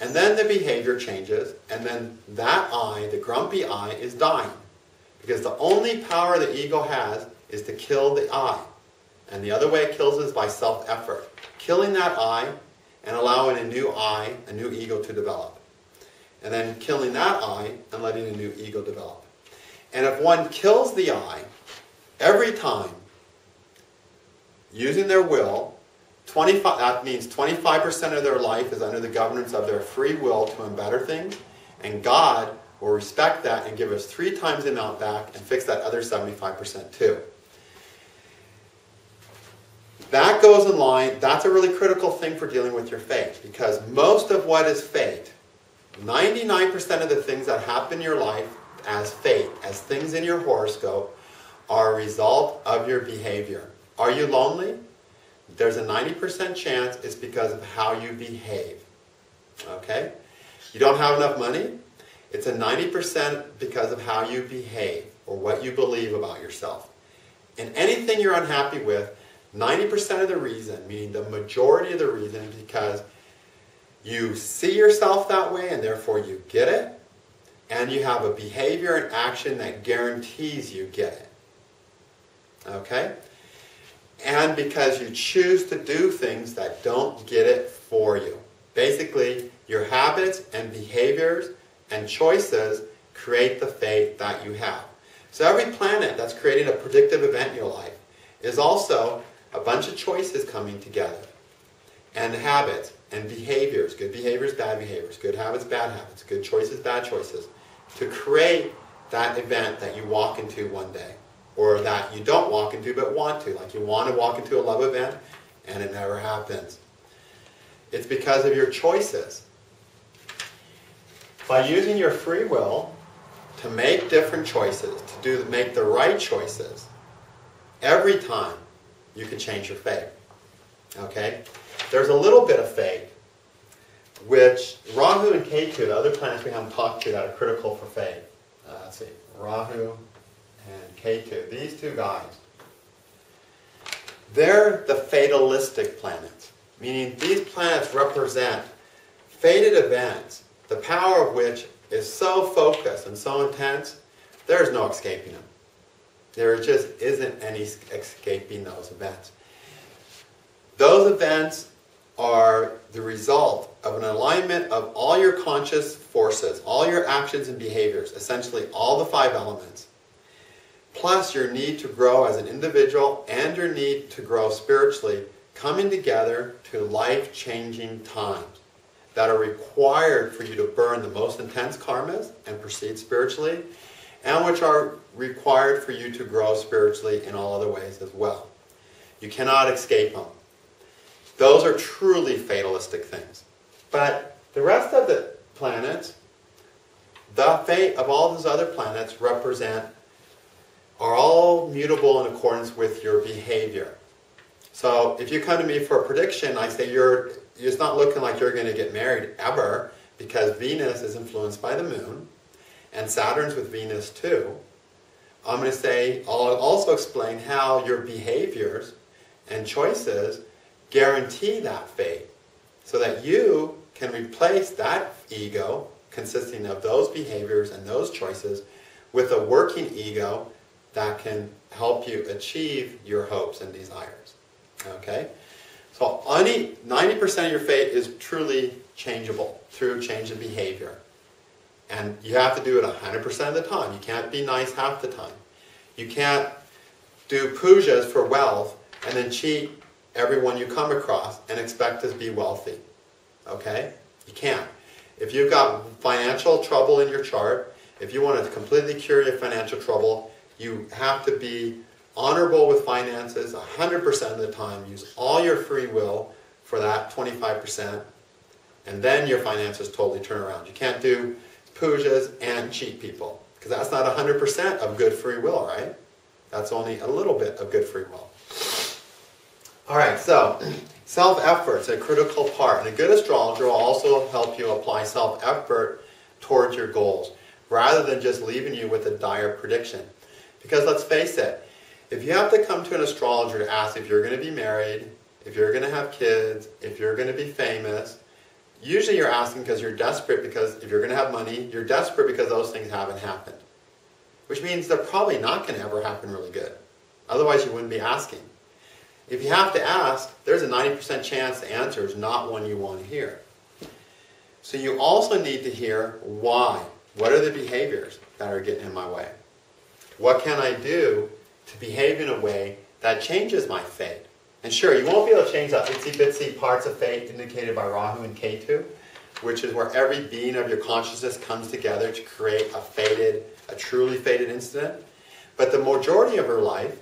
And then the behavior changes, and then that I, the grumpy I, is dying. Because the only power the ego has is to kill the I. And the other way it kills is by self-effort. Killing that I and allowing a new I, a new ego to develop. And then killing that I and letting a new ego develop. And if one kills the I every time, using their will, 25, that means 25% of their life is under the governance of their free will to embetter things, and God will respect that and give us three times the amount back and fix that other 75% too. That goes in line, that's a really critical thing for dealing with your fate because most of what is fate, 99% of the things that happen in your life as fate, as things in your horoscope, are a result of your behavior. Are you lonely? There's a 90% chance it's because of how you behave. Okay? You don't have enough money? It's a 90% because of how you behave or what you believe about yourself. And anything you're unhappy with, 90% of the reason, meaning the majority of the reason, because you see yourself that way and therefore you get it, and you have a behavior and action that guarantees you get it. Okay? And because you choose to do things that don't get it for you. Basically, your habits and behaviors and choices create the fate that you have. So every planet that's creating a predictive event in your life is also a bunch of choices coming together. And habits and behaviors, good behaviors, bad behaviors, good habits, bad habits, good choices, bad choices, to create that event that you walk into one day. Or that you don't walk into but want to. Like you want to walk into a love event and it never happens. It's because of your choices. By using your free will to make different choices, to do make the right choices, every time you can change your fate. Okay? There's a little bit of fate, which Rahu and Ketu, the other planets we haven't talked to that are critical for fate. Uh, let's see, Rahu and Ketu, these two guys, they're the fatalistic planets, meaning these planets represent fated events, the power of which is so focused and so intense, there's no escaping them. There just isn't any escaping those events. Those events are the result of an alignment of all your conscious forces, all your actions and behaviors, essentially all the five elements, plus your need to grow as an individual and your need to grow spiritually, coming together to life-changing times that are required for you to burn the most intense karmas and proceed spiritually, and which are required for you to grow spiritually in all other ways as well. You cannot escape them. Those are truly fatalistic things. But the rest of the planets, the fate of all those other planets represent, are all mutable in accordance with your behavior. So if you come to me for a prediction, I say you're, it's not looking like you're going to get married ever because Venus is influenced by the moon and Saturn's with Venus too. I'm going to say, I'll also explain how your behaviors and choices guarantee that fate so that you can replace that ego consisting of those behaviors and those choices with a working ego that can help you achieve your hopes and desires. Okay? So 90% of your fate is truly changeable through change in behavior. And you have to do it 100% of the time. You can't be nice half the time. You can't do pujas for wealth and then cheat everyone you come across and expect to be wealthy. Okay? You can't. If you've got financial trouble in your chart, if you want to completely cure your financial trouble, you have to be honorable with finances 100% of the time. Use all your free will for that 25%, and then your finances totally turn around. You can't do pujas and cheat people. Because that's not 100% of good free will, right? That's only a little bit of good free will. All right, so self-effort is a critical part. And a good astrologer will also help you apply self-effort towards your goals, rather than just leaving you with a dire prediction. Because let's face it, if you have to come to an astrologer to ask if you're going to be married, if you're going to have kids, if you're going to be famous, Usually you're asking because you're desperate because if you're going to have money, you're desperate because those things haven't happened. which means they're probably not going to ever happen really good. Otherwise, you wouldn't be asking. If you have to ask, there's a 90% chance the answer is not one you want to hear. So you also need to hear why. What are the behaviors that are getting in my way? What can I do to behave in a way that changes my fate? And sure, you won't be able to change the itsy bitsy parts of fate indicated by Rahu and Ketu, which is where every being of your consciousness comes together to create a fated, a truly fated incident. But the majority of her life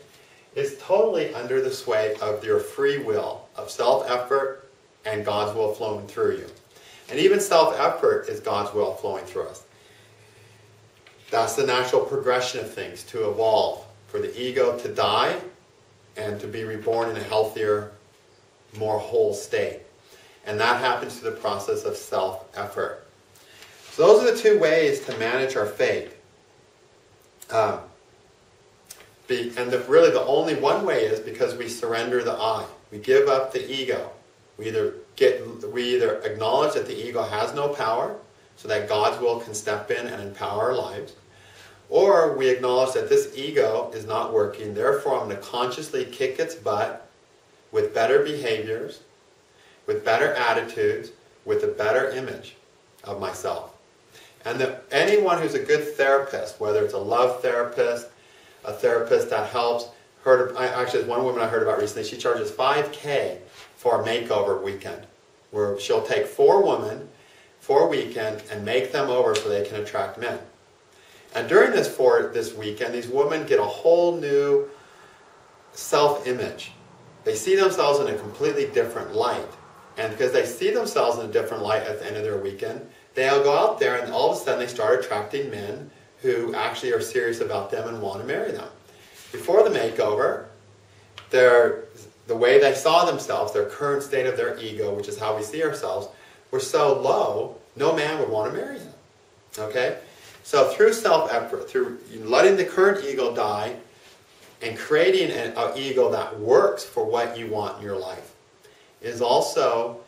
is totally under the sway of your free will, of self-effort and God's will flowing through you. And even self-effort is God's will flowing through us. That's the natural progression of things, to evolve, for the ego to die and to be reborn in a healthier, more whole state. And that happens through the process of self-effort. So those are the two ways to manage our fate. Um, be, and the, really the only one way is because we surrender the I. We give up the ego. We either get we either acknowledge that the ego has no power, so that God's will can step in and empower our lives, or we acknowledge that this ego is not working, therefore I'm going to consciously kick its butt with better behaviors, with better attitudes, with a better image of myself. And that anyone who's a good therapist, whether it's a love therapist, a therapist that helps, heard of, actually one woman I heard about recently, she charges 5K for a makeover weekend, where she'll take four women for a weekend and make them over so they can attract men. And during this for this weekend, these women get a whole new self-image. They see themselves in a completely different light. And because they see themselves in a different light at the end of their weekend, they'll go out there and all of a sudden they start attracting men who actually are serious about them and want to marry them. Before the makeover, their, the way they saw themselves, their current state of their ego, which is how we see ourselves, were so low, no man would want to marry them. Okay? So through self-effort, through letting the current ego die and creating an, ego that works for what you want in your life is also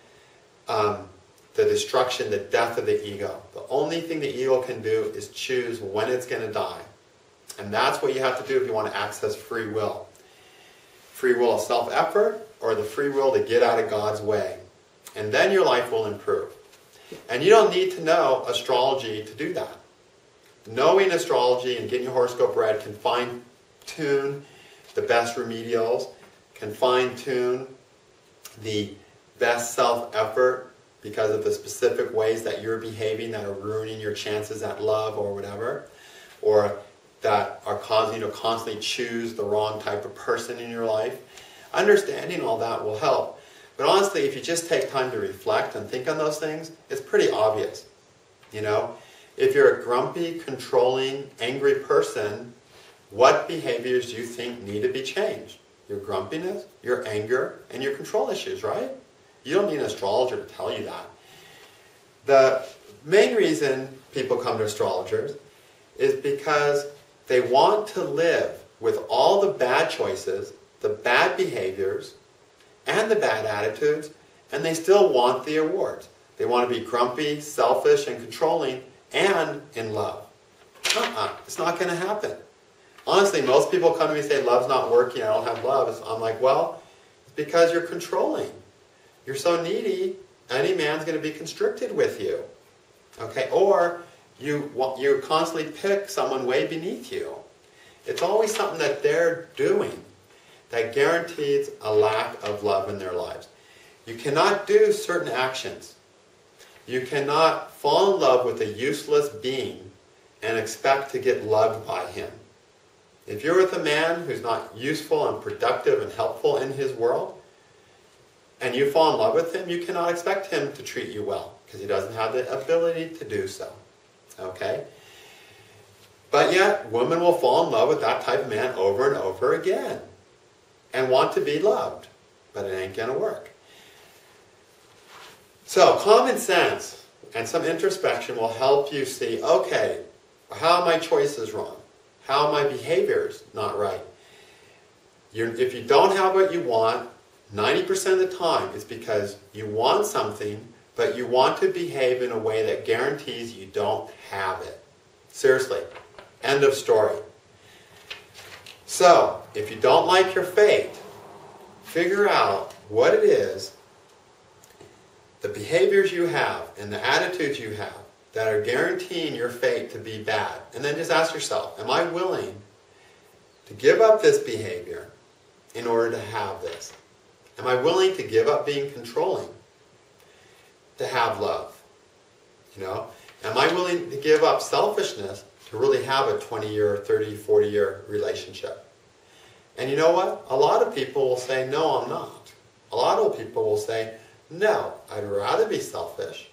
um, the destruction, the death of the ego. The only thing the ego can do is choose when it's going to die. And that's what you have to do if you want to access free will. Free will of self-effort or the free will to get out of God's way. And then your life will improve. And you don't need to know astrology to do that knowing astrology and getting your horoscope read can fine tune the best remedials, can fine tune the best self effort because of the specific ways that you're behaving that are ruining your chances at love or whatever, or that are causing you to constantly choose the wrong type of person in your life. Understanding all that will help. But honestly, if you just take time to reflect and think on those things, it's pretty obvious. You know, if you're a grumpy, controlling, angry person, what behaviors do you think need to be changed? Your grumpiness, your anger, and your control issues, right? You don't need an astrologer to tell you that. The main reason people come to astrologers is because they want to live with all the bad choices, the bad behaviors, and the bad attitudes, and they still want the awards. They want to be grumpy, selfish, and controlling, and in love. Uh-uh. It's not going to happen. Honestly, most people come to me and say, love's not working, I don't have love. I'm like, well, it's because you're controlling. You're so needy, any man's going to be constricted with you. Okay? Or you, you constantly pick someone way beneath you. It's always something that they're doing that guarantees a lack of love in their lives. You cannot do certain actions you cannot fall in love with a useless being and expect to get loved by him. If you're with a man who's not useful and productive and helpful in his world, and you fall in love with him, you cannot expect him to treat you well because he doesn't have the ability to do so. Okay? But yet, women will fall in love with that type of man over and over again and want to be loved, but it ain't going to work. So common sense and some introspection will help you see, okay, how are my choices wrong? How are my behaviors not right? You're, if you don't have what you want, 90% of the time it's because you want something, but you want to behave in a way that guarantees you don't have it. Seriously. End of story. So, if you don't like your fate, figure out what it is, the behaviors you have and the attitudes you have that are guaranteeing your fate to be bad. And then just ask yourself, am I willing to give up this behavior in order to have this? Am I willing to give up being controlling to have love? You know, am I willing to give up selfishness to really have a 20 year, 30, 40 year relationship? And you know what? A lot of people will say, no, I'm not. A lot of people will say, no, I'd rather be selfish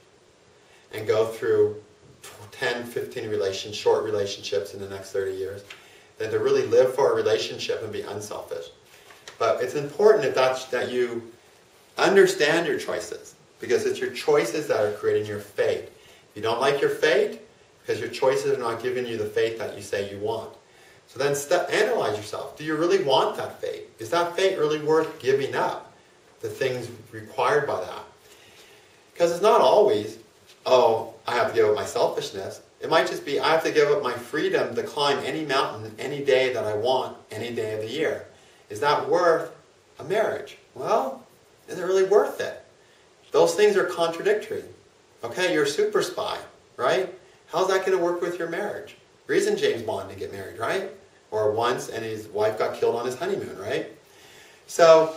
and go through 10, 15 relations, short relationships in the next 30 years than to really live for a relationship and be unselfish. But it's important that, that's, that you understand your choices because it's your choices that are creating your fate. If you don't like your fate, because your choices are not giving you the fate that you say you want. So then analyze yourself. Do you really want that fate? Is that fate really worth giving up? The things required by that. Because it's not always, oh, I have to give up my selfishness. It might just be, I have to give up my freedom to climb any mountain any day that I want, any day of the year. Is that worth a marriage? Well, is it really worth it? Those things are contradictory. Okay, you're a super spy, right? How's that going to work with your marriage? Reason James Bond didn't get married, right? Or once and his wife got killed on his honeymoon, right? So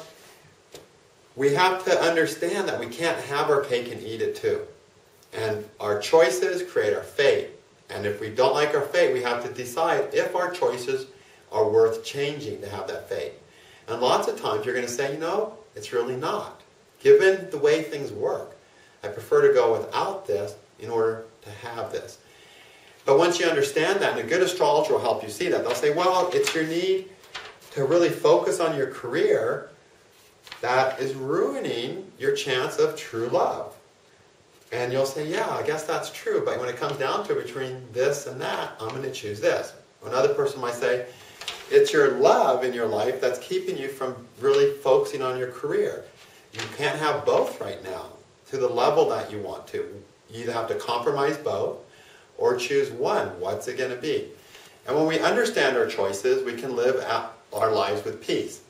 we have to understand that we can't have our cake and eat it too. And our choices create our fate. And if we don't like our fate, we have to decide if our choices are worth changing to have that fate. And lots of times you're going to say, you know, it's really not. Given the way things work, I prefer to go without this in order to have this. But once you understand that, and a good astrologer will help you see that, they'll say, well, it's your need to really focus on your career that is ruining your chance of true love. And you'll say, yeah, I guess that's true, but when it comes down to between this and that, I'm going to choose this. Another person might say, it's your love in your life that's keeping you from really focusing on your career. You can't have both right now to the level that you want to. You either have to compromise both or choose one. What's it going to be? And when we understand our choices, we can live our lives with peace.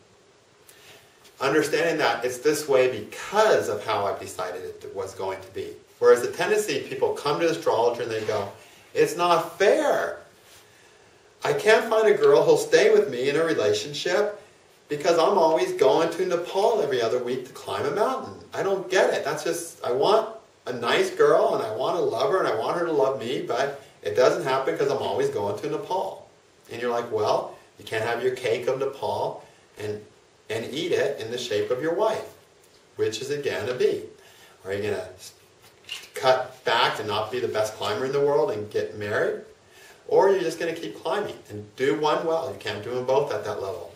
Understanding that it's this way because of how I've decided it was going to be. Whereas the tendency, people come to astrologer and they go, it's not fair. I can't find a girl who'll stay with me in a relationship because I'm always going to Nepal every other week to climb a mountain. I don't get it. That's just, I want a nice girl and I want to love her and I want her to love me, but it doesn't happen because I'm always going to Nepal. And you're like, well, you can't have your cake of Nepal and, and eat it in the shape of your wife, which is again a bee. Are you going to cut back and not be the best climber in the world and get married? Or are you're just going to keep climbing and do one well. You can't do them both at that level.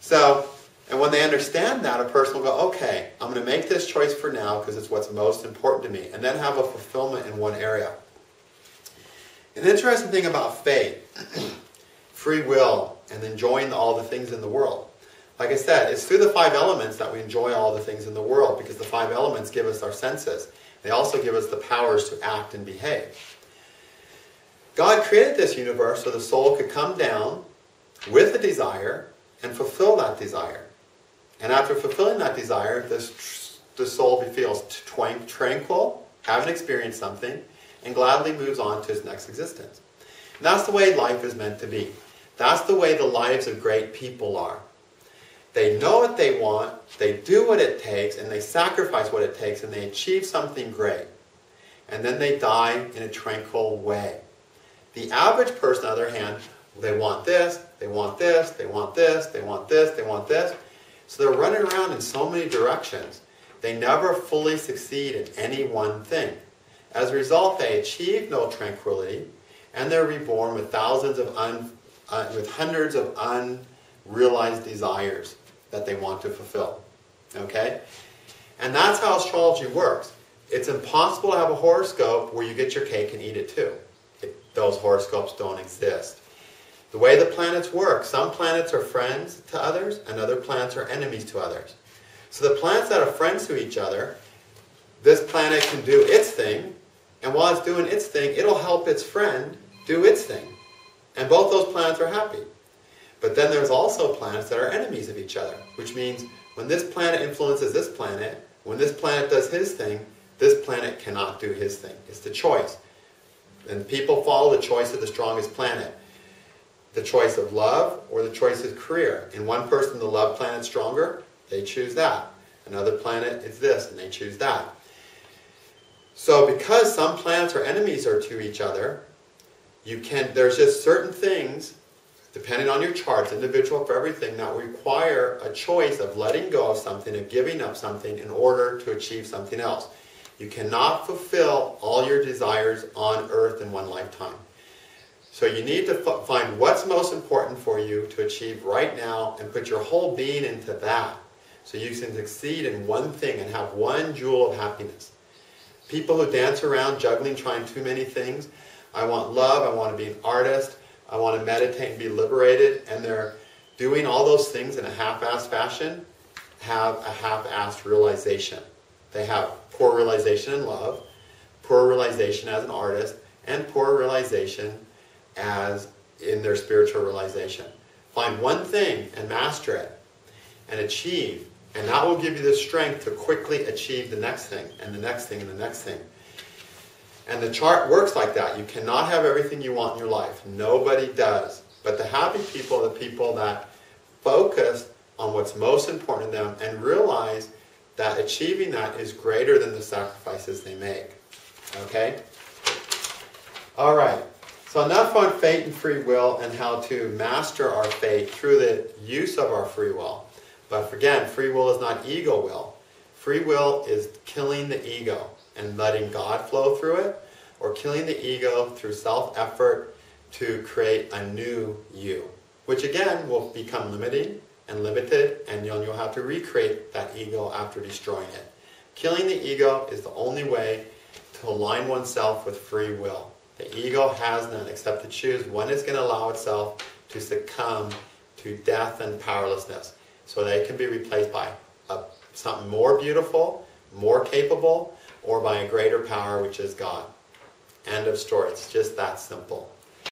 So, and when they understand that, a person will go, okay, I'm going to make this choice for now because it's what's most important to me, and then have a fulfillment in one area. An interesting thing about faith, free will, and enjoying all the things in the world. Like I said, it's through the five elements that we enjoy all the things in the world because the five elements give us our senses. They also give us the powers to act and behave. God created this universe so the soul could come down with a desire and fulfill that desire. And after fulfilling that desire, this, the soul feels tranquil, having experienced something, and gladly moves on to his next existence. And that's the way life is meant to be. That's the way the lives of great people are. They know what they want, they do what it takes, and they sacrifice what it takes, and they achieve something great. And then they die in a tranquil way. The average person, on the other hand, they want this, they want this, they want this, they want this, they want this. So they're running around in so many directions. They never fully succeed in any one thing. As a result, they achieve no tranquility, and they're reborn with thousands of un, uh, with hundreds of unrealized desires that they want to fulfill. Okay? And that's how astrology works. It's impossible to have a horoscope where you get your cake and eat it too. It, those horoscopes don't exist. The way the planets work, some planets are friends to others and other planets are enemies to others. So the planets that are friends to each other, this planet can do its thing, and while it's doing its thing, it'll help its friend do its thing. And both those planets are happy. But then there's also planets that are enemies of each other, which means when this planet influences this planet, when this planet does his thing, this planet cannot do his thing. It's the choice. And people follow the choice of the strongest planet. The choice of love or the choice of career. In one person, the love planet's stronger, they choose that. Another planet is this, and they choose that. So because some planets are enemies or to each other, you can there's just certain things, depending on your charts, individual for everything, that require a choice of letting go of something, of giving up something in order to achieve something else. You cannot fulfill all your desires on earth in one lifetime. So you need to find what's most important for you to achieve right now and put your whole being into that. So you can succeed in one thing and have one jewel of happiness. People who dance around juggling, trying too many things. I want love, I want to be an artist, I want to meditate and be liberated, and they're doing all those things in a half-assed fashion, have a half-assed realization. They have poor realization in love, poor realization as an artist, and poor realization as in their spiritual realization. Find one thing and master it and achieve and that will give you the strength to quickly achieve the next thing, and the next thing, and the next thing. And the chart works like that. You cannot have everything you want in your life. Nobody does. But the happy people are the people that focus on what's most important to them and realize that achieving that is greater than the sacrifices they make. Okay? All right. So enough on fate and free will and how to master our fate through the use of our free will. But again, free will is not ego will. Free will is killing the ego and letting God flow through it, or killing the ego through self effort to create a new you, which again will become limiting and limited, and you'll, you'll have to recreate that ego after destroying it. Killing the ego is the only way to align oneself with free will. The ego has none except to choose when it's going to allow itself to succumb to death and powerlessness so they can be replaced by a, something more beautiful, more capable, or by a greater power, which is God. End of story. It's just that simple.